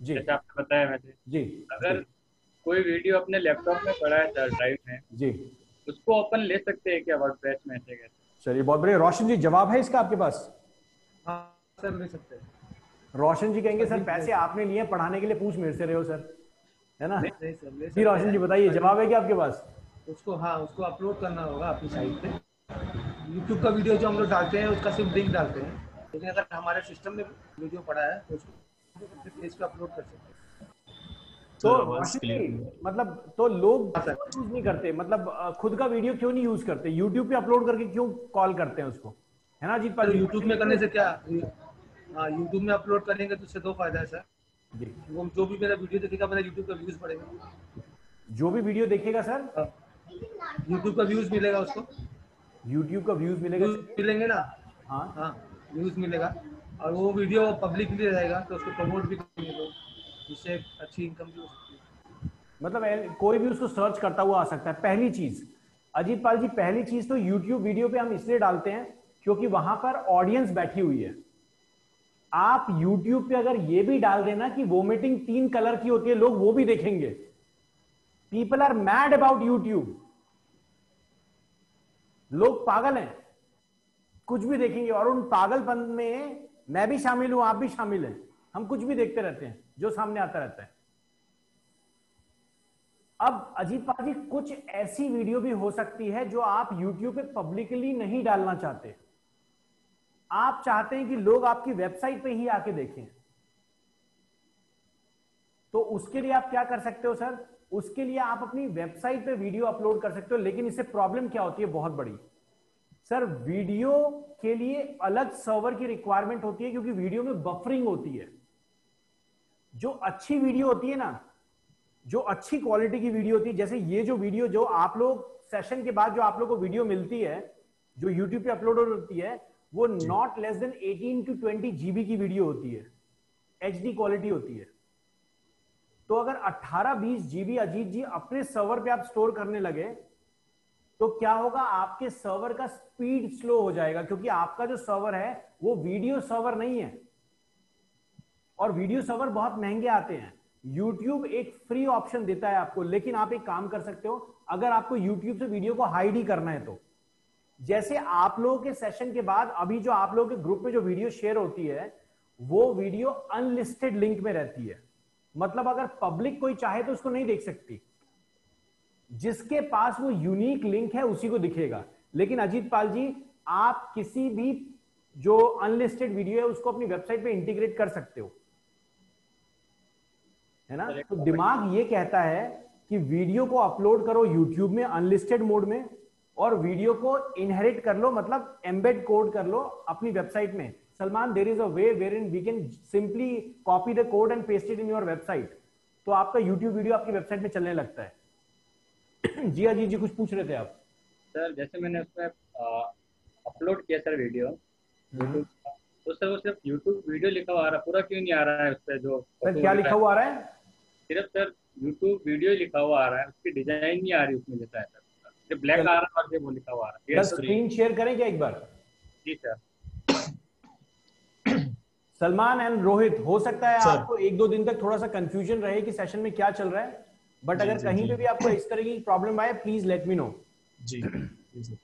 जी। जैसे आपने बताया वैसे। जी अगर कोई वीडियो अपने लैपटॉप में पड़ा है सर ड्राइव में जी। उसको अपन ले सकते हैं क्या वर्ड प्रेस में ऐसे कैसे? चलिए बहुत बढ़िया। रोशन जी जवाब है इसका आपके पास? हाँ सर ले सकते हैं। रोशन जी कहेंगे सर पैसे आपने लिए पढ़ाने के लिए पूछ मेरे से रहे हो सर। है ना? नहीं सर जी रोशन जी बताइए जवाब है क्या आपके पास? उसको हाँ उसको अपलोड करना होगा अपनी साइट पे। यूट्यूब का वीडियो जो हम लोग डालते हैं उसका सिर्फ़ लिंक डालते हैं। लेकिन अगर हमारे सिस्टम में वीडियो पड़ा है तो उसको पेज पे अपलोड कर सकते हैं। तो है। मतलब तो लोग हाँ, यूज़ नहीं करते मतलब खुद का वीडियो क्यों नहीं यूज़ करते? यूट्यूब पे अपलोड करके क्यों कॉल करते हैं उसको? है ना अजीत तो पाल यूट्यूब में करने से क्या? हाँ यूट्यूब में अपलोड करेंगे तो उससे दो फ़ायदा है सर। वो जो भी मेरा वीडियो देखेगा मेरा यूट्यूब का व्यूज़ बढ़ेगा। जो भी वीडियो देखेगा सर? यूट्यूब का व्यूज़ मिलेगा उसको। यूट्यूब का व्यूज़ मिलेगा। मिलेंगे ना? हाँ। हाँ व्यूज़ मिलेगा। और वो वीडियो पब्लिक लिए रहेगा तो उसको प्रमोट भी करेंगे लोग। जिससे अच्छी इनकम भी हो सकती है। मतलब कोई भी उसको सर्च करता हुआ आ सकता है। पहली चीज़ अजीत पाल जी पहली चीज़ तो यूट्यूब वीडियो पे हम इसलिए डालते हैं क्योंकि वहाँ पर ऑडियंस बैठी हुई है। आप यूट्यूब पे अगर ये भी डाल देना कि वोमिटिंग तीन कलर की होती है, लोग वो भी देखेंगे। People are mad about YouTube लोग पागल हैं। कुछ भी देखेंगे और उन पागलपन में मैं भी शामिल हूँ, आप भी शामिल हैं। हम कुछ भी देखते रहते हैं, जो सामने आता रहता है। अब अजीत पाल जी, कुछ ऐसी वीडियो भी हो सकती है जो आप YouTube पे पब्लिकली नहीं डालना चाहते। आप चाहते हैं कि लोग आपकी वेबसाइट पे ही आके देखें। तो उसके लिए आप क्या कर सकते हो, सर? उसके लिए आप अपनी वेबसाइट पे वीडियो अपलोड कर सकते हो, लेकिन इससे प्रॉब्लम क्या होती है? बहुत बड़ी। सर, वीडियो के लिए अलग सर्वर की रिक्वायरमेंट होती है, क्योंकि वीडियो में बफरिंग होती है। जो अच्छी वीडियो होती है ना, जो अच्छी क्वालिटी की वीडियो होती है, जैसे ये जो वीडियो जो आप लोग सेशन के बाद जो आप लोग को वीडियो मिलती है, जो यूट्यूब पे अपलोड होती है वो not less than 18 to 20 GB की वीडियो होती है। एचडी क्वालिटी होती है। तो अगर 18-20 जीबी अजीत जी अपने सर्वर पे आप स्टोर करने लगे तो क्या होगा? आपके सर्वर का स्पीड स्लो हो जाएगा क्योंकि आपका जो सर्वर है वो वीडियो सर्वर नहीं है। और वीडियो सर्वर बहुत महँगे आते हैं। YouTube एक फ्री ऑप्शन देता है आपको लेकिन आप एक काम कर सकते हो अगर आपको YouTube से वीडियो को हाइड ही करना है तो। जैसे आप लोगों के सेशन के बाद अभी जो आप लोगों के ग्रुप में जो वीडियो शेयर होती है वो वीडियो अनलिस्टेड लिंक में रहती है। मतलब अगर पब्लिक कोई चाहे तो उसको नहीं देख सकती। जिसके पास वो यूनिक लिंक है उसी को दिखेगा। लेकिन अजीत पाल जी आप किसी भी जो अनलिस्टेड वीडियो है उसको अपनी वेबसाइट पे इंटीग्रेट कर सकते हो। है ना? तो दिमाग ये कहता है कि वीडियो को अपलोड करो यूट्यूब में अनलिस्टेड मोड में। और वीडियो को इनहेरिट कर लो मतलब एम्बेड कोड कर लो अपनी वेबसाइट में। Salman there is a way where in we can simply copy the code and paste it in your website तो आपका यूट्यूब वीडियो आपकी वेबसाइट में चलने लगता है। जी अजीत जी जी कुछ पूछ रहे थे आप? सर जैसे मैंने उसमें अपलोड किया सर वीडियो तो सर वो सिर्फ़ यूट्यूब वीडियो लिखा हुआ आ रहा पूरा क्यों नहीं आ रहा है उस पर जो सर क्या लिखा हुआ आ रहा है? सिर्फ़ सर यूट्यूब वीडियो लिखा हुआ आ रहा है उसकी डिज़ाइन नहीं आ रही उसमें जैसा सिर्फ़ ब्लैक आ रहा है और वो लिखा हुआ आ रहा है। स्क्रीन शेयर करें क्या एक बार? जी सर सलमान एंड रोहित हो सकता है आपको एक दो दिन तक थोड़ा सा कंफ्यूजन रहे कि सेशन में क्या चल रहा है बट अगर कहीं। पे भी आपको इस तरह की प्रॉब्लम आए प्लीज़ लेट मी नो जी। जी सर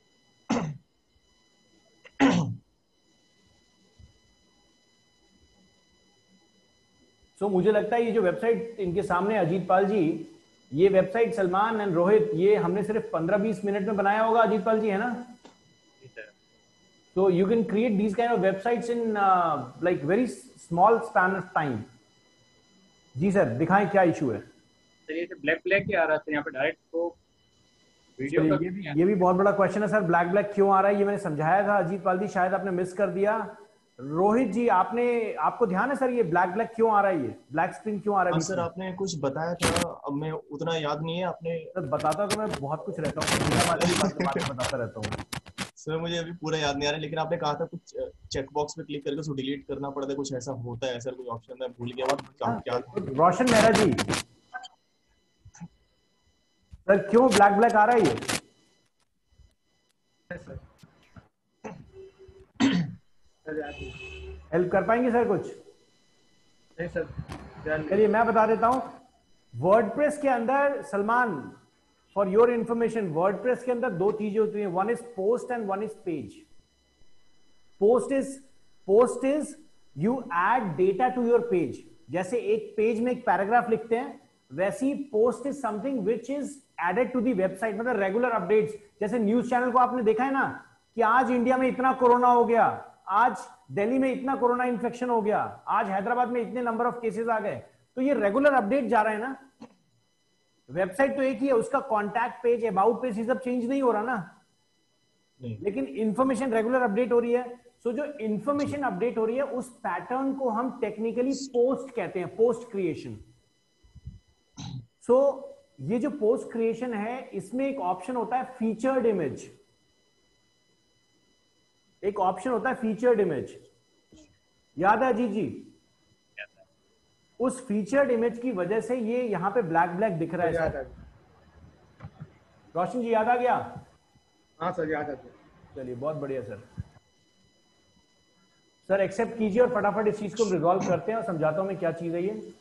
सो मुझे लगता है ये जो वेबसाइट इनके सामने अजीत पाल जी ये वेबसाइट सलमान एंड रोहित ये हमने सिर्फ़ 15-20 मिनट में बनाया होगा अजीत पाल जी है ना? जी sir So you can create these kind of websites in uh, like very small span of time. जी सर दिखाएँ क्या इशू है? सर ये ब्लैक ब्लैक ही आ रहा है यहाँ पे डायरेक्ट तो वीडियो तो ये भी ये भी बहुत बड़ा क्वेश्चन है सर। ब्लैक ब्लैक क्यों आ रहा है ये मैंने समझाया था अजीत पाल जी शायद आपने मिस कर दिया। रोहित जी आपने आपको ध्यान है सर ये ब्लैक ब्लैक क्यों आ रहा है ये? ब्लैक स्क्रीन क्यों आ रहा है हाँ सर आपने कुछ बताया था अब मैं उतना याद नहीं है आपने सर बताता तो मैं बहुत कुछ रहता हूँ दुनिया वाले की बातें बातें बताता रहता हूँ। सर मुझे अभी पूरा याद नहीं आ रहा है लेकिन आपने कहा था कुछ चेक बॉक्स पे क्लिक करके उसको डिलीट करना पड़ता है कुछ ऐसा होता है सर कोई ऑप्शन मैं भूल गया क्या क्या रोशन मेहरा जी। सर क्यों ब्लैक ब्लैक आ रहा है ये? सर हेल्प कर पाएँगे सर कुछ? नहीं सर चलिए मैं बता देता हूँ। वर्डप्रेस के अंदर Salman for your information WordPress के अंदर दो चीज़ें होती हैं। One is post and one is page post is post is you add data to your page जैसे एक पेज में एक पैराग्राफ लिखते हैं वैसी post is something which is added to the website मतलब रेगुलर अपडेट्स जैसे न्यूज़ चैनल को आपने देखा है ना कि आज इंडिया में इतना कोरोना हो गया। आज दिल्ली में इतना कोरोना इन्फेक्शन हो गया आज हैदराबाद में इतने नंबर ऑफ़ केसेस आ गए तो ये रेगुलर अपडेट जा रहा है ना? वेबसाइट तो एक ही है उसका कॉन्टैक्ट पेज अबाउट पेज ये सब चेंज नहीं हो रहा ना? नहीं। लेकिन इंफॉर्मेशन रेगुलर अपडेट हो रही है। सो जो इंफॉर्मेशन अपडेट हो रही है उस पैटर्न को हम टेक्निकली पोस्ट कहते हैं पोस्ट क्रिएशन सो ये जो पोस्ट क्रिएशन है इसमें एक ऑप्शन होता है फीचर्ड इमेज एक ऑप्शन होता है फीचर्ड इमेज याद है अजीत जी? उस फीचर्ड इमेज की वजह से ये यहाँ पे ब्लैक ब्लैक दिख रहा है रोशन जी याद आ गया? हाँ सर याद आ गया चलिए बहुत बढ़िया सर। सर एक्सेप्ट कीजिए और फटाफट इस चीज़ को रिजॉल्व करते हैं और समझाता हूँ मैं क्या चीज़ है ये।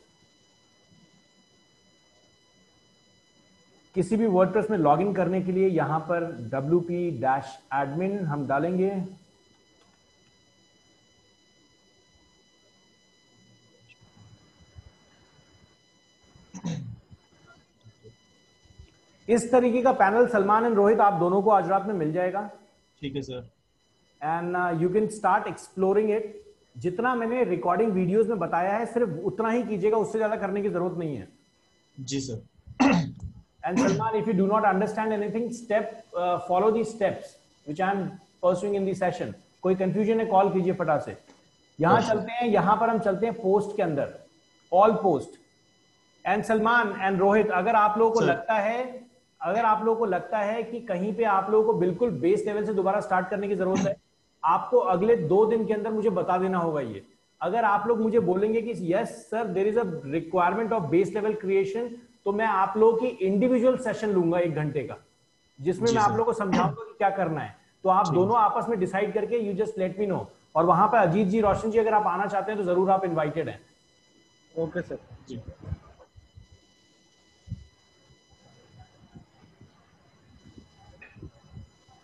किसी भी वर्डप्रेस में लॉगिन करने के लिए यहाँ पर wp डैश एडमिन हम डालेंगे। इस तरीके का पैनल सलमान एंड रोहित आप दोनों को आज रात में मिल जाएगा। ठीक है sir. And you can start exploring it जितना मैंने रिकॉर्डिंग वीडियोस में बताया है सिर्फ़ उतना ही कीजिएगा उससे ज़्यादा करने की ज़रूरत नहीं है। जी sir. And Salman if you do not understand anything step follow the steps which I am pursuing in the session कोई कंफ्यूजन है कॉल कीजिए फटा से। यहाँ चलते हैं यहाँ पर हम चलते हैं पोस्ट के अंदर। All post and Salman and Rohit अगर आप लोगों को लगता है अगर आप लोगों को लगता है कि कहीं पे आप लोगों को बिल्कुल बेस लेवल से दोबारा स्टार्ट करने की ज़रूरत है आपको अगले दो दिन के अंदर मुझे बता देना होगा ये। अगर आप लोग मुझे बोलेंगे कि yes sir there is a requirement of base level creation तो मैं आप लोगों की इंडिविजुअल सेशन लूँगा एक घंटे का जिसमें मैं आप। लोगों को समझाऊँगा कि क्या करना है। तो आप दोनों आपस में डिसाइड करके you just let me know और वहाँ पर अजीत जी रोशन जी अगर आप आना चाहते हैं तो ज़रूर आप इन्वाइटेड हैं। ओके सर जी।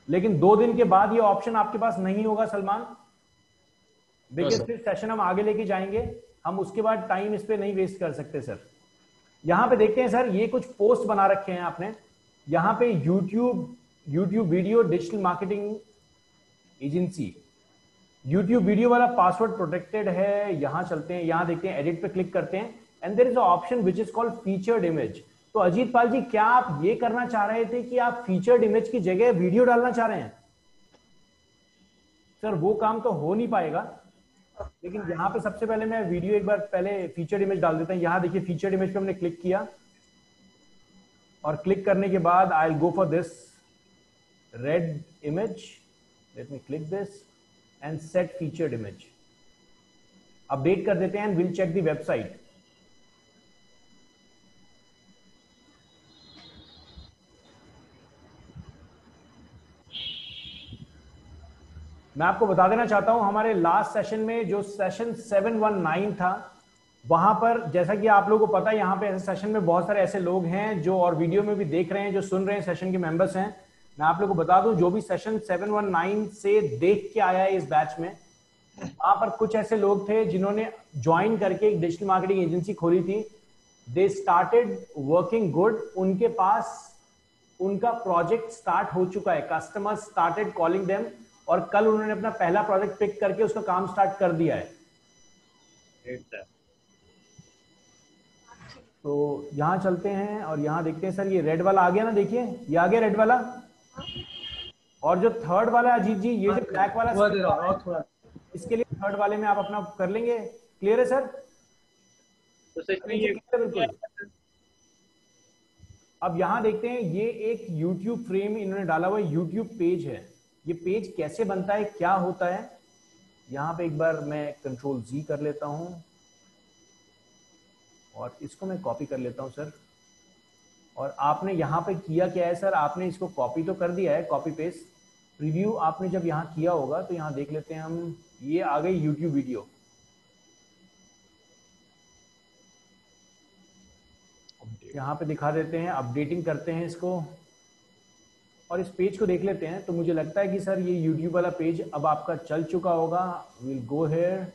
लेकिन दो दिन के बाद ये ऑप्शन आपके पास नहीं होगा सलमान। देखिए. फिर सेशन हम आगे लेके जाएँगे। हम उसके बाद टाइम इस पे नहीं वेस्ट कर सकते सर यहाँ पे देखते हैं सर ये कुछ पोस्ट बना रखे हैं आपने। यहाँ पे YouTube YouTube video digital marketing agency YouTube video वाला पासवर्ड प्रोटेक्टेड है यहाँ चलते हैं यहाँ देखते हैं एडिट पे क्लिक करते हैं। And there is option which is called featured image तो अजीत पाल जी, क्या आप ये करना चाह रहे थे कि आप फीचर्ड इमेज की जगह वीडियो डालना चाह रहे हैं? सर वो काम तो हो नहीं पाएगा। लेकिन यहाँ पे सबसे पहले मैं वीडियो एक बार पहले फीचर्ड इमेज डाल देता हूँ। यहाँ देखिए फीचर्ड इमेज पे हमने क्लिक किया। और क्लिक करने के बाद I go for this red image let me click this and set featured image update कर देते हैं and will check the website मैं आपको बता देना चाहता हूँ, हमारे लास्ट सेशन में जो सेशन 719 था, वहाँ पर जैसा कि आप लोगों को पता है, यहाँ पे ऐसे सेशन में बहुत सारे ऐसे लोग हैं जो और वीडियो में भी देख रहे हैं, जो सुन रहे हैं सेशन के मेंबर्स हैं। मैं आप लोगों को बता दूँ, जो भी सेशन 719 से देख के आया है इस बैच में, वहाँ पर कुछ ऐसे लोग थे जिन्होंने ज्वाइन करके एक डिजिटल मार्केटिंग एजेंसी खोली थी। दे स्टार्टेड वर्किंग गुड उनके पास उनका प्रोजेक्ट स्टार्ट हो चुका है कस्टमर स्टार्टेड कॉलिंग देम और कल उन्होंने अपना पहला प्रोजेक्ट पिक करके उसका काम स्टार्ट कर दिया है। तो यहाँ चलते हैं और यहाँ देखते हैं सर ये रेड वाला आ गया ना देखिए। ये आ गया रेड वाला? और जो थर्ड वाला अजीत जी ये जो ब्लैक वाला थोड़ा इसके लिए थर्ड वाले में आप अपना कर लेंगे। क्लियर है सर तो सर ये बिल्कुल। अब यहाँ देखते हैं ये एक YouTube फ्रेम इन्होंने डाला हुआ YouTube पेज है। ये पेज कैसे बनता है, क्या होता है? यहाँ पे एक बार मैं कंट्रोल जी कर लेता हूँ। और इसको मैं कॉपी कर लेता हूँ सर और आपने यहाँ पे किया क्या है सर आपने इसको कॉपी तो कर दिया है कॉपी पेस्ट प्रीव्यू आपने जब यहाँ किया होगा तो यहाँ देख लेते हैं हम। ये आ गई यूट्यूब वीडियो यहाँ पे दिखा देते हैं अपडेटिंग करते हैं इसको. और इस पेज को देख लेते हैं तो मुझे लगता है कि सर ये यूट्यूब वाला पेज अब आपका चल चुका होगा। विल गो हेयर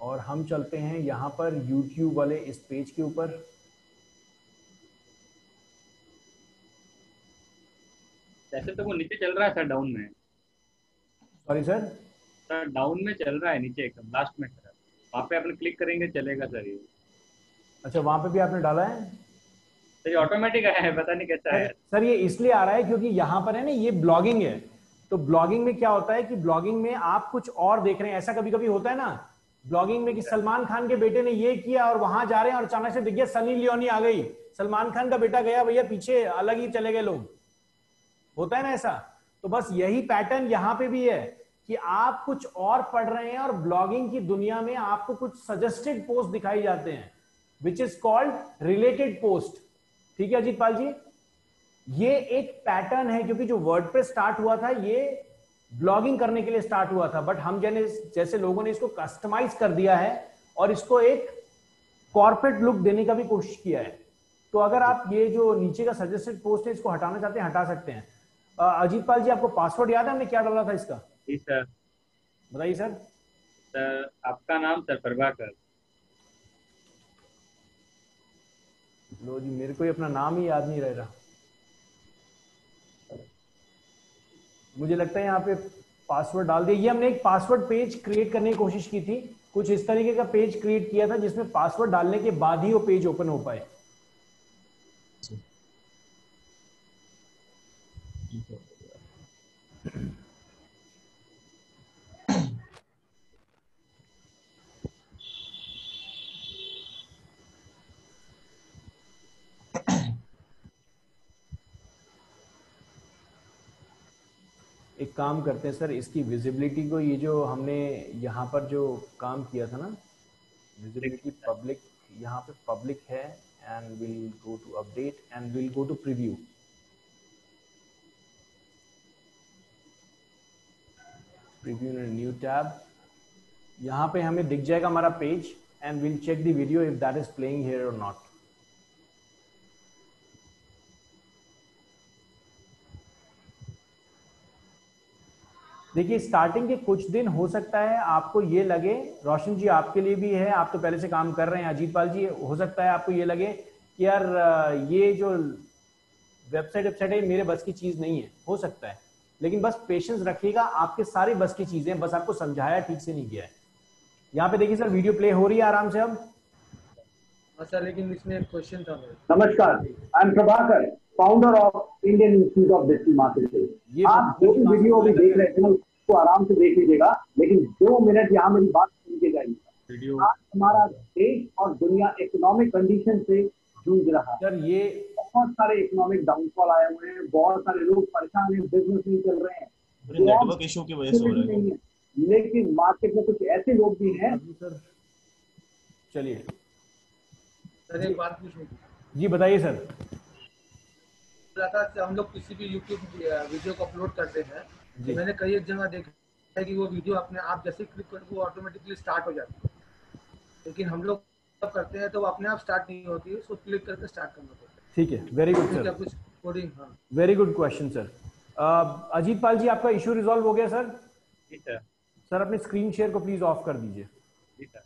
और हम चलते हैं यहाँ पर यूट्यूब वाले इस पेज के ऊपर। वैसे तो वो नीचे चल रहा है सर डाउन में। सॉरी सर सर डाउन में चल रहा है नीचे एकदम लास्ट में सर। वहाँ पे अपन क्लिक करेंगे चलेगा सर ये। अच्छा वहाँ पे भी आपने डाला है? सर ये ऑटोमेटिक आया है पता नहीं कैसा है। सर ये इसलिए आ रहा है क्योंकि यहाँ पर है ना ये ब्लॉगिंग है। तो ब्लॉगिंग में क्या होता है कि ब्लॉगिंग में आप कुछ और देख रहे हैं। ऐसा कभी कभी होता है ना ब्लॉगिंग में कि सलमान खान के बेटे ने ये किया और वहाँ जा रहे हैं और अचानक से देखिए सनी लियोनी आ गई। सलमान खान का बेटा गया भैया पीछे अलग ही चले गए लोग। होता है ना ऐसा? तो बस यही पैटर्न यहाँ पे भी है कि आप कुछ और पढ़ रहे हैं और ब्लॉगिंग की दुनिया में आपको कुछ सजेस्टेड पोस्ट दिखाई जाते हैं। Which is called related post ठीक है अजीत पाल जी? ये एक पैटर्न है क्योंकि जो वर्ड स्टार्ट हुआ था ये ब्लॉगिंग करने के लिए स्टार्ट हुआ था बट हम जैसे जैसे लोगों ने इसको कस्टमाइज कर दिया है और इसको एक कॉर्पोरेट लुक देने का भी कोशिश किया है। तो अगर आप ये जो नीचे का सजेस्टेड पोस्ट है इसको हटाना चाहते हैं हटा सकते हैं। अजीत पाल जी आपको पासवर्ड याद है? हमने क्या डाला था इसका? जी सर। बताइए सर। सर आपका नाम सर प्रभाकर। लो जी, मेरे को ही अपना नाम ही याद नहीं रह रहा। मुझे लगता है यहाँ पे पासवर्ड डाल दिया। ये हमने एक पासवर्ड पेज क्रिएट करने की कोशिश की थी। कुछ इस तरीके का पेज क्रिएट किया था जिसमें पासवर्ड डालने के बाद ही वो पेज ओपन हो पाए। काम करते हैं सर इसकी विजिबिलिटी को ये जो हमने यहाँ पर जो काम किया था ना विजिबिलिटी पब्लिक यहाँ पे पब्लिक है and will go to update and will go to preview preview new tab यहाँ पे हमें दिख जाएगा हमारा page and will check the video if that is playing here or not देखिए स्टार्टिंग के कुछ दिन हो सकता है आपको ये लगे रोशन जी आपके लिए भी है आप तो पहले से काम कर रहे हैं अजीत पाल जी हो सकता है आपको ये लगे कि यार ये जो वेबसाइट वेबसाइट है मेरे बस की चीज़ नहीं है हो सकता है। लेकिन बस पेशेंस रखिएगा आपके सारे बस की चीज़ें बस आपको समझाया ठीक से नहीं गया है। यहाँ पे देखिए सर वीडियो प्ले हो रही है आराम से अब। हाँ सर लेकिन इसमें एक क्वेश्चन था नमस्कार I am Prabhakar founder of Indian Institute of Digital Marketing आप जो भी वीडियो अभी देख रहे थे उसको आराम से देख लीजिएगा लेकिन दो मिनट यहाँ मेरी बात सुन के जाइएगा आज हमारा देश और दुनिया इकोनॉमिक कंडीशन से जूझ रहा है। सर ये बहुत सारे इकोनॉमिक डाउनफॉल आए हुए हैं बहुत सारे लोग परेशान हैं बिज़नेस नहीं चल रहे हैं। नेटवर्क इशू की वजह से हो रहा है। लेकिन मार्केट में कुछ ऐसे लोग भी हैं। चलिए। सर एक बात पूछूँ। जी बताइए सर। हम लोग किसी भी यूट्यूब वीडियो को अपलोड करते हैं। तो मैंने कई एक जगह देखा है कि वो वीडियो अपने आप जैसे क्लिक कर वो ऑटोमेटिकली स्टार्ट हो जाती है। लेकिन हम लोग जब करते हैं तो वो अपने आप स्टार्ट नहीं होती है उसको क्लिक करके स्टार्ट करना पड़ता है। ठीक है वेरी गुड सर कुछ कोडिंग हाँ। Very good question sir Ajit Pal ji आपका इशू रिजॉल्व हो गया सर जी सर सर अपने स्क्रीन शेयर को प्लीज़ ऑफ़ कर दीजिए। जी सर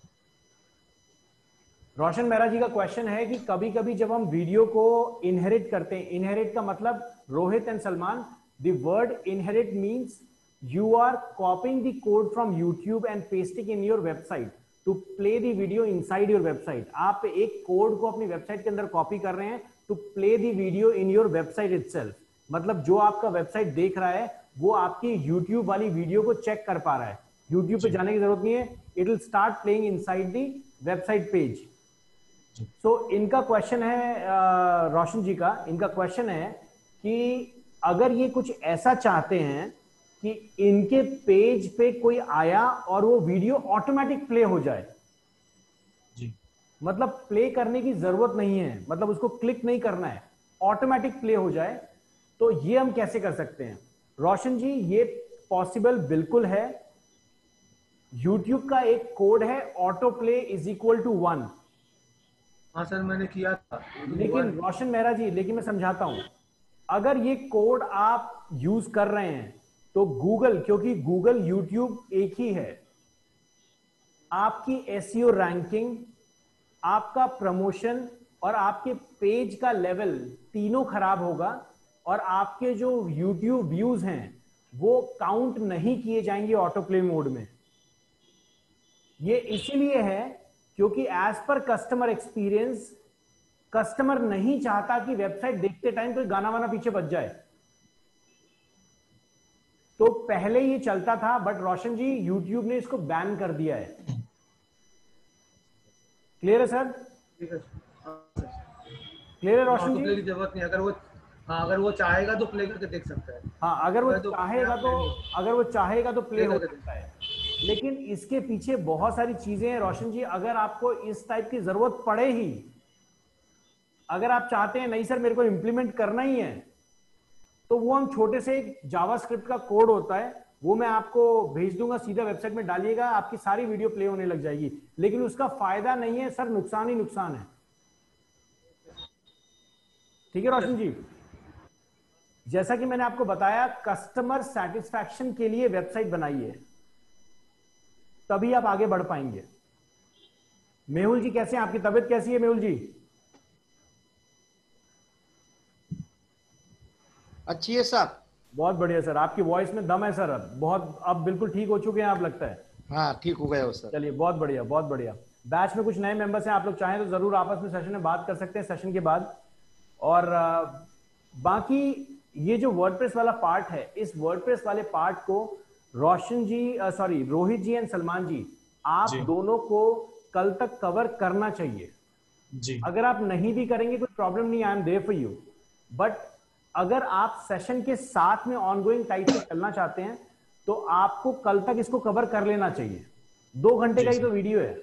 रोशन मेहरा जी का क्वेश्चन है कि कभी कभी जब हम वीडियो को इनहेरिट करते हैं इनहेरिट का मतलब Rohit and Salman word inherit means you are copying the code from YouTube and pasting in your website to play the video inside your website आप एक कोड को अपनी वेबसाइट के अंदर कॉपी कर रहे हैं to play the video in your website itself मतलब जो आपका वेबसाइट देख रहा है वो आपकी यूट्यूब वाली वीडियो को चेक कर पा रहा है। यूट्यूब पे जाने की ज़रूरत नहीं है it will start playing inside the website page so so, इनका क्वेश्चन है रोशन जी का इनका क्वेश्चन है कि अगर ये कुछ ऐसा चाहते हैं कि इनके पेज पे कोई आया और वो वीडियो ऑटोमेटिक प्ले हो जाए। जी। मतलब प्ले करने की ज़रूरत नहीं है। मतलब उसको क्लिक नहीं करना है। ऑटोमेटिक प्ले हो जाए तो ये हम कैसे कर सकते हैं? रोशन जी ये पॉसिबल बिल्कुल है। यूट्यूब का एक कोड है auto play is equal to one. हाँ सर मैंने किया था। लेकिन रोशन मेहरा जी लेकिन मैं समझाता हूँ। अगर ये कोड आप यूज़ कर रहे हैं तो गूगल, क्योंकि गूगल यूट्यूब एक ही है, आपकी एसईओ रैंकिंग आपका प्रमोशन और आपके पेज का लेवल तीनों खराब होगा और आपके जो यूट्यूब व्यूज़ हैं, वो काउंट नहीं किए जाएँगे ऑटो प्ले मोड में। ये इसीलिए है, क्योंकि as per customer experience customer नहीं चाहता कि वेबसाइट देखते टाइम कोई गाना वाना पीछे बच जाए। तो पहले ये चलता था बट रोशन जी यूट्यूब ने इसको बैन कर दिया है। क्लियर है सर ठीक है। क्लियर है रोशन जी? की ज़रूरत नहीं अगर वो हाँ अगर वो चाहेगा तो प्ले करके देख सकता है। हाँ अगर वो तो चाहेगा तो अगर वो चाहेगा तो प्ले हो सकता है। लेकिन इसके पीछे बहुत सारी चीज़ें हैं रोशन जी। अगर आपको इस टाइप की ज़रूरत पड़े ही अगर आप चाहते हैं नहीं सर मेरे को इम्प्लीमेंट करना ही है तो वो हम छोटे से एक जावास्क्रिप्ट का कोड होता है वो मैं आपको भेज दूँगा सीधा वेबसाइट में डालिएगा आपकी सारी वीडियो प्ले होने लग जाएगी। लेकिन उसका फ़ायदा नहीं है सर नुकसान ही नुकसान है। ठीक है रोशन जी? जैसा कि मैंने आपको बताया कस्टमर सेटिस्फैक्शन के लिए वेबसाइट बनाई है तभी आप आगे बढ़ पाएँगे। मेहुल जी कैसे हैं? आपकी तबीयत कैसी है मेहुल जी? अच्छी है सर। बहुत बढ़िया सर आपकी वॉइस में दम है सर अब। बहुत अब बिल्कुल ठीक हो चुके हैं आप लगता है। हाँ ठीक हो गया सर। चलिए बहुत बढ़िया बहुत बढ़िया। बैच में कुछ नए मेंबर्स हैं आप लोग चाहें तो ज़रूर आपस में सेशन में बात कर सकते हैं सेशन के बाद। और बाकी ये जो वर्डप्रेस वाला पार्ट है इस वर्डप्रेस वाले पार्ट को रोशन जी सॉरी रोहित जी एंड सलमान जी आप जी। दोनों को कल तक कवर करना चाहिए। जी। अगर आप नहीं भी करेंगे कोई प्रॉब्लम नहीं I am there for you but अगर आप सेशन के साथ में ऑनगोइंग टाइप से चलना चाहते हैं तो आपको कल तक इसको कवर कर लेना चाहिए। दो घंटे का ही तो वीडियो है।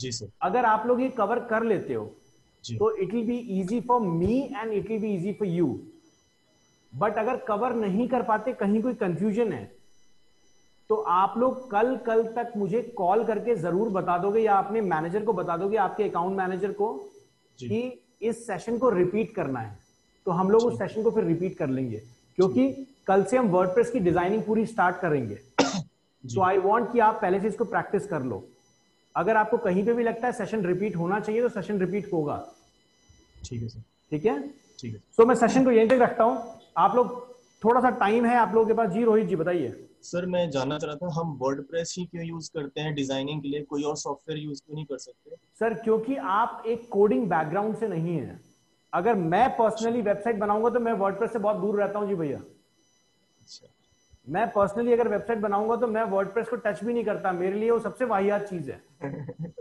जी सर। अगर आप लोग ये कवर कर लेते हो तो it will be easy for me and it will be easy for you but अगर कवर नहीं कर पाते कहीं कोई कंफ्यूजन है तो आप लोग कल कल तक मुझे कॉल करके ज़रूर बता दोगे या अपने मैनेजर को बता दोगे आपके अकाउंट मैनेजर को कि इस सेशन को रिपीट करना है। तो हम लोग उस सेशन को फिर रिपीट कर लेंगे क्योंकि कल से हम वर्डप्रेस की डिज़ाइनिंग पूरी स्टार्ट करेंगे। तो आई वांट कि आप पहले से इसको प्रैक्टिस कर लो। अगर आपको कहीं पे भी लगता है सेशन रिपीट होना चाहिए तो सेशन रिपीट होगा। ठीक है सर। ठीक है? ठीक है। सो मैं सेशन को यहीं तक रखता हूँ। आप लोग थोड़ा सा टाइम है आप लोगों के पास। जी रोहित जी बताइए। सर मैं जानना चाह रहा था हम वर्डप्रेस ही क्यों यूज़ करते हैं डिज़ाइनिंग के लिए? कोई और सॉफ्टवेयर यूज़ क्यों नहीं कर सकते? सर क्योंकि आप एक कोडिंग बैकग्राउंड से नहीं है। अगर मैं पर्सनली वेबसाइट बनाऊँगा तो मैं वर्डप्रेस से बहुत दूर रहता हूँ जी भैया। अच्छा। मैं पर्सनली अगर वेबसाइट बनाऊँगा तो मैं वर्डप्रेस को टच भी नहीं करता। मेरे लिए वो सबसे वाहियात चीज़ है।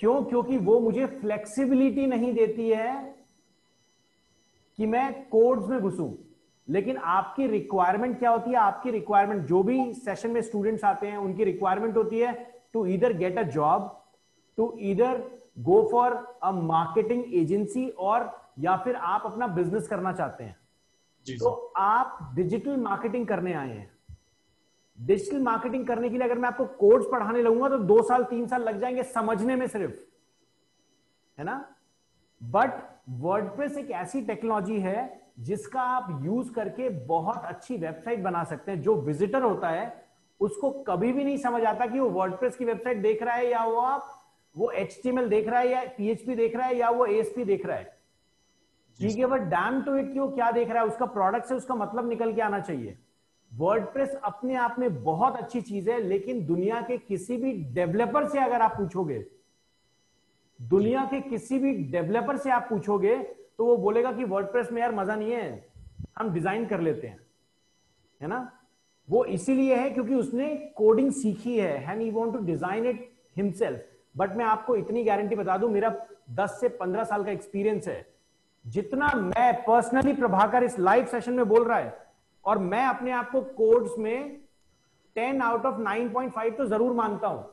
क्यों? क्योंकि वो मुझे फ्लेक्सिबिलिटी नहीं देती है कि मैं कोड्स में घुसू। लेकिन आपकी रिक्वायरमेंट क्या होती है? आपकी रिक्वायरमेंट जो भी सेशन में स्टूडेंट्स आते हैं उनकी रिक्वायरमेंट होती है टू इधर गेट अ जॉब टू इधर go for a marketing agency और या फिर आप अपना बिज़नेस करना चाहते हैं। तो आप डिजिटल मार्केटिंग करने आए हैं। डिजिटल मार्केटिंग करने के लिए अगर मैं आपको कोर्स पढ़ाने लगूँगा तो दो साल तीन साल लग जाएँगे समझने में सिर्फ़। है ना? बट वर्डप्रेस एक ऐसी टेक्नोलॉजी है जिसका आप यूज़ करके बहुत अच्छी वेबसाइट बना सकते हैं। जो विजिटर होता है उसको कभी भी नहीं समझ आता कि वो वर्डप्रेस की वेबसाइट देख रहा है या वो आप वो एचटीएमएल देख रहा है या पीएचपी देख रहा है या वो एएसपी देख रहा है? ठीक है बट डैम टू इट क्यों क्या देख रहा है? उसका प्रोडक्ट से उसका मतलब निकल के आना चाहिए। वर्डप्रेस अपने आप में बहुत अच्छी चीज़ है लेकिन दुनिया के किसी भी डेवलपर से अगर आप पूछोगे दुनिया के किसी भी डेवलपर से आप पूछोगे तो वो बोलेगा कि वर्डप्रेस में यार मज़ा नहीं है हम डिज़ाइन कर लेते हैं। है ना? वो इसीलिए है क्योंकि उसने कोडिंग सीखी है and he want to design it himself but मैं आपको इतनी गारंटी बता दूँ मेरा 10 से 15 साल का एक्सपीरियंस है। जितना मैं पर्सनली प्रभाकर इस लाइव सेशन में बोल रहा है और मैं अपने आप को कोड्स में 10 आउट ऑफ़ 9.5 तो ज़रूर मानता हूँ।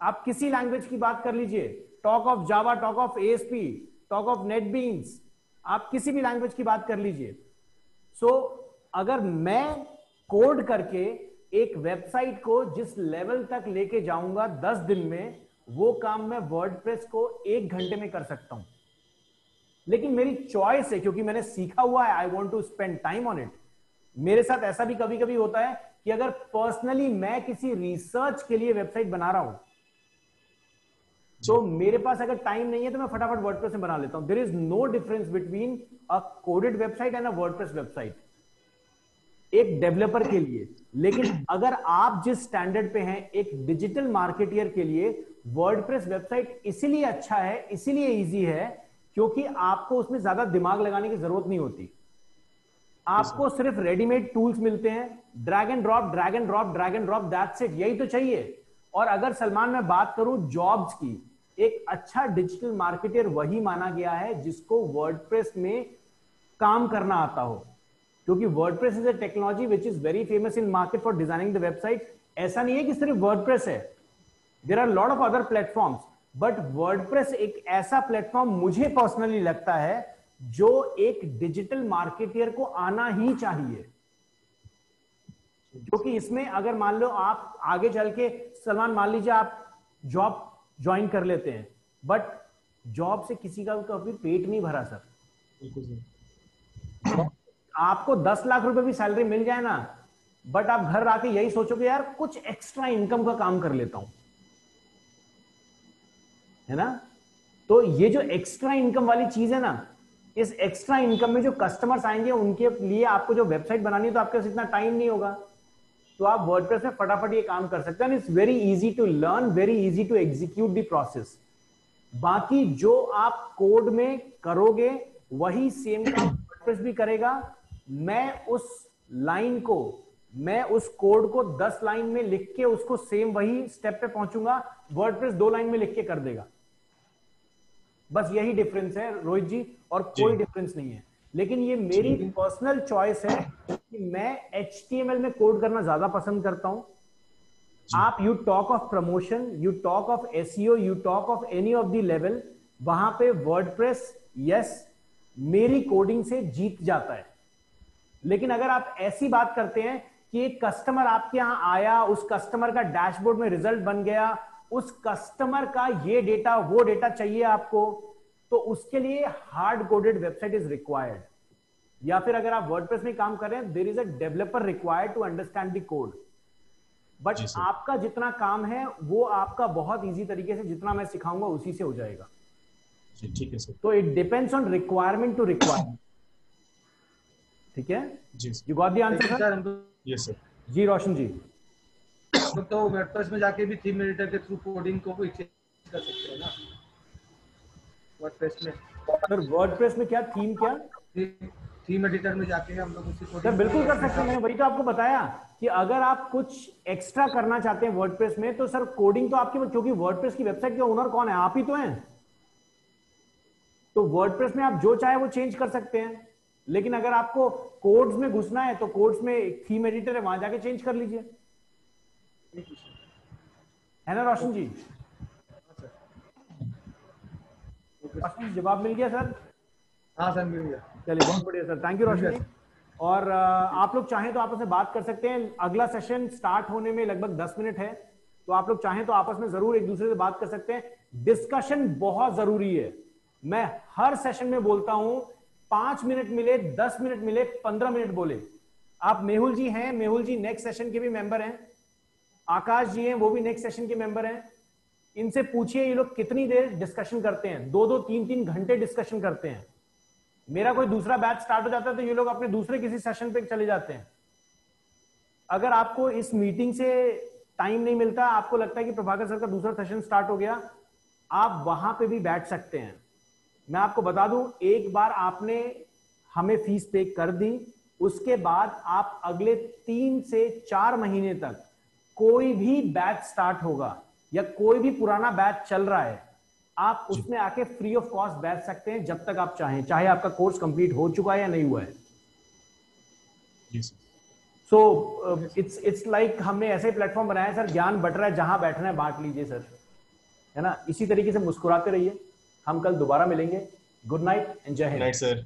आप किसी लैंग्वेज की बात कर लीजिए talk of Java talk of ASP talk of NetBeans आप किसी भी लैंग्वेज की बात कर लीजिए। सो so, अगर मैं कोड करके एक वेबसाइट को जिस लेवल तक लेके जाऊँगा दस दिन में वो काम मैं वर्डप्रेस को एक घंटे में कर सकता हूँ। लेकिन मेरी चॉइस है क्योंकि मैंने सीखा हुआ है I want to spend time on it मेरे साथ ऐसा भी कभी कभी होता है कि अगर पर्सनली मैं किसी रिसर्च के लिए वेबसाइट बना रहा हूँ तो मेरे पास अगर टाइम नहीं है तो मैं फटाफट वर्डप्रेस में बना लेता हूँ। There is no difference between a coded website and a WordPress website एक डेवलपर के लिए। लेकिन अगर आप जिस स्टैंडर्ड पे हैं एक डिजिटल मार्केटियर के लिए वर्डप्रेस वेबसाइट इसीलिए अच्छा है इसीलिए इजी है क्योंकि आपको उसमें ज़्यादा दिमाग लगाने की ज़रूरत नहीं होती। आपको सिर्फ़ रेडीमेड टूल्स मिलते हैं। Drag and drop drag and drop drag and drop that's it यही तो चाहिए। और अगर सलमान मैं बात करूँ जॉब्स की एक अच्छा डिजिटल मार्केटर वही माना गया है जिसको वर्डप्रेस में काम करना आता हो। क्योंकि WordPress is a technology which is very famous in market for designing the website ऐसा नहीं है कि सिर्फ़ वर्डप्रेस है। There are lot of other platforms but WordPress एक ऐसा प्लेटफॉर्म मुझे पर्सनली लगता है जो एक डिजिटल मार्केटियर को आना ही चाहिए। क्योंकि इसमें अगर मान लो आप आगे चल के सलमान मान लीजिए आप जॉब ज्वाइन कर लेते हैं बट जॉब से किसी का कभी पेट नहीं भरा सर। आपको दस लाख रुपए भी सैलरी मिल जाए ना बट आप घर आके यही सोचोगे यार कुछ एक्स्ट्रा इनकम का काम कर लेता हूँ। है ना? तो ये जो एक्स्ट्रा इनकम वाली चीज़ है ना इस एक्स्ट्रा इनकम में जो कस्टमर्स आएँगे उनके लिए आपको जो वेबसाइट बनानी है तो आपके पास इतना टाइम नहीं होगा। तो आप वर्डप्रेस में फटाफट ये काम कर सकते हैं it's very easy to learn very easy to execute the process बाकी जो आप कोड में करोगे वही सेम काम वर्डप्रेस भी करेगा। मैं उस लाइन को मैं उस कोड को 10 लाइन में लिख के उसको सेम वही स्टेप पे पहुंचूँगा। वर्डप्रेस दो लाइन में लिख के कर देगा। बस यही डिफरेंस है रोहित जी और कोई डिफरेंस नहीं है। लेकिन ये मेरी पर्सनल चॉइस है कि मैं एचटीएमएल में कोड करना ज़्यादा पसंद करता हूँ। आप you talk of promotion you talk of S you talk of any of the level वहाँ पे वर्डप्रेस यस मेरी कोडिंग से जीत जाता है। लेकिन अगर आप ऐसी बात करते हैं कि एक कस्टमर आपके यहाँ आया उस कस्टमर का डैशबोर्ड में रिज़ल्ट बन गया उस कस्टमर का ये डेटा वो डेटा चाहिए आपको तो उसके लिए hard coded website is required या फिर अगर आप वर्डप्रेस में काम कर रहे हैं there is a developer required to understand the code but आपका जितना काम है वो आपका बहुत इजी तरीके से जितना मैं सिखाऊँगा उसी से हो जाएगा। ठीक है सर। तो it depends on requirement to requirement ठीक है? जी you got the answer sir sir yes sir जी रोशन जी। तो वर्डप्रेस में जाके भी थीम एडिटर के थ्रू कोडिंग को कर सकते हैं ना? वर्डप्रेस में। सर वर्डप्रेस में क्या थीम क्या? थीम एडिटर में जाके हम लोग उसी कोडिंग बिल्कुल कर सकते हैं। वही तो आपको बताया कि अगर आप कुछ एक्स्ट्रा करना चाहते हैं वर्डप्रेस में तो सर कोडिंग तो आपके क्योंकि वर्डप्रेस की वेबसाइट के ओनर कौन है? आप ही तो हैं। तो वर्डप्रेस में आप जो चाहे वो चेंज कर सकते हैं। लेकिन अगर आपको कोड्स में घुसना है तो कोड्स में एक थीम एडिटर है वहाँ जाके चेंज कर लीजिए। है ना रोशन जी रोशन जी, जवाब मिल गया सर? हाँ सर मिल गया। चलिए बहुत बढ़िया sir thank you Roshan ji और आप लोग चाहें तो आपस में बात कर सकते हैं। अगला सेशन स्टार्ट होने में लगभग 10 मिनट है। तो आप लोग चाहें तो आपस में ज़रूर एक दूसरे से बात कर सकते हैं। डिस्कशन बहुत ज़रूरी है। मैं हर सेशन में बोलता हूँ पाँच मिनट मिले दस मिनट मिले पंद्रह मिनट बोले। आप मेहुल जी हैं मेहुल जी नेक्स्ट सेशन के भी मेंबर हैं। आकाश जी हैं, वो भी नेक्स्ट सेशन के मेंबर हैं। इनसे पूछिए ये लोग कितनी देर डिस्कशन करते हैं। दो दो, तीन तीन घंटे डिस्कशन करते हैं। मेरा कोई दूसरा बैच स्टार्ट हो जाता है तो ये लोग अपने दूसरे किसी सेशन पे चले जाते हैं। अगर आपको इस मीटिंग से टाइम नहीं मिलता, आपको लगता है कि प्रभाकर सर का दूसरा सेशन स्टार्ट हो गया, आप वहाँ पे भी बैठ सकते हैं। मैं आपको बता दूँ, एक बार आपने हमें फ़ीस पे कर दी, उसके बाद आप अगले तीन से चार महीने तक कोई भी बैच स्टार्ट होगा या कोई भी पुराना बैच चल रहा है आप उसमें आके फ्री ऑफ़ कॉस्ट बैठ सकते हैं जब तक आप चाहें चाहे आपका कोर्स कंप्लीट हो चुका है या नहीं हुआ है। सो इट्स इट्स लाइक हमने ऐसे प्लेटफॉर्म बनाया सर ज्ञान बट रहा है जहाँ बैठना है बांट लीजिए सर। है ना? इसी तरीके से मुस्कुराते रहिए। हम कल दोबारा मिलेंगे। गुड नाइट एंड जय हिंद। सर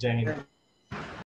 जय हिंद।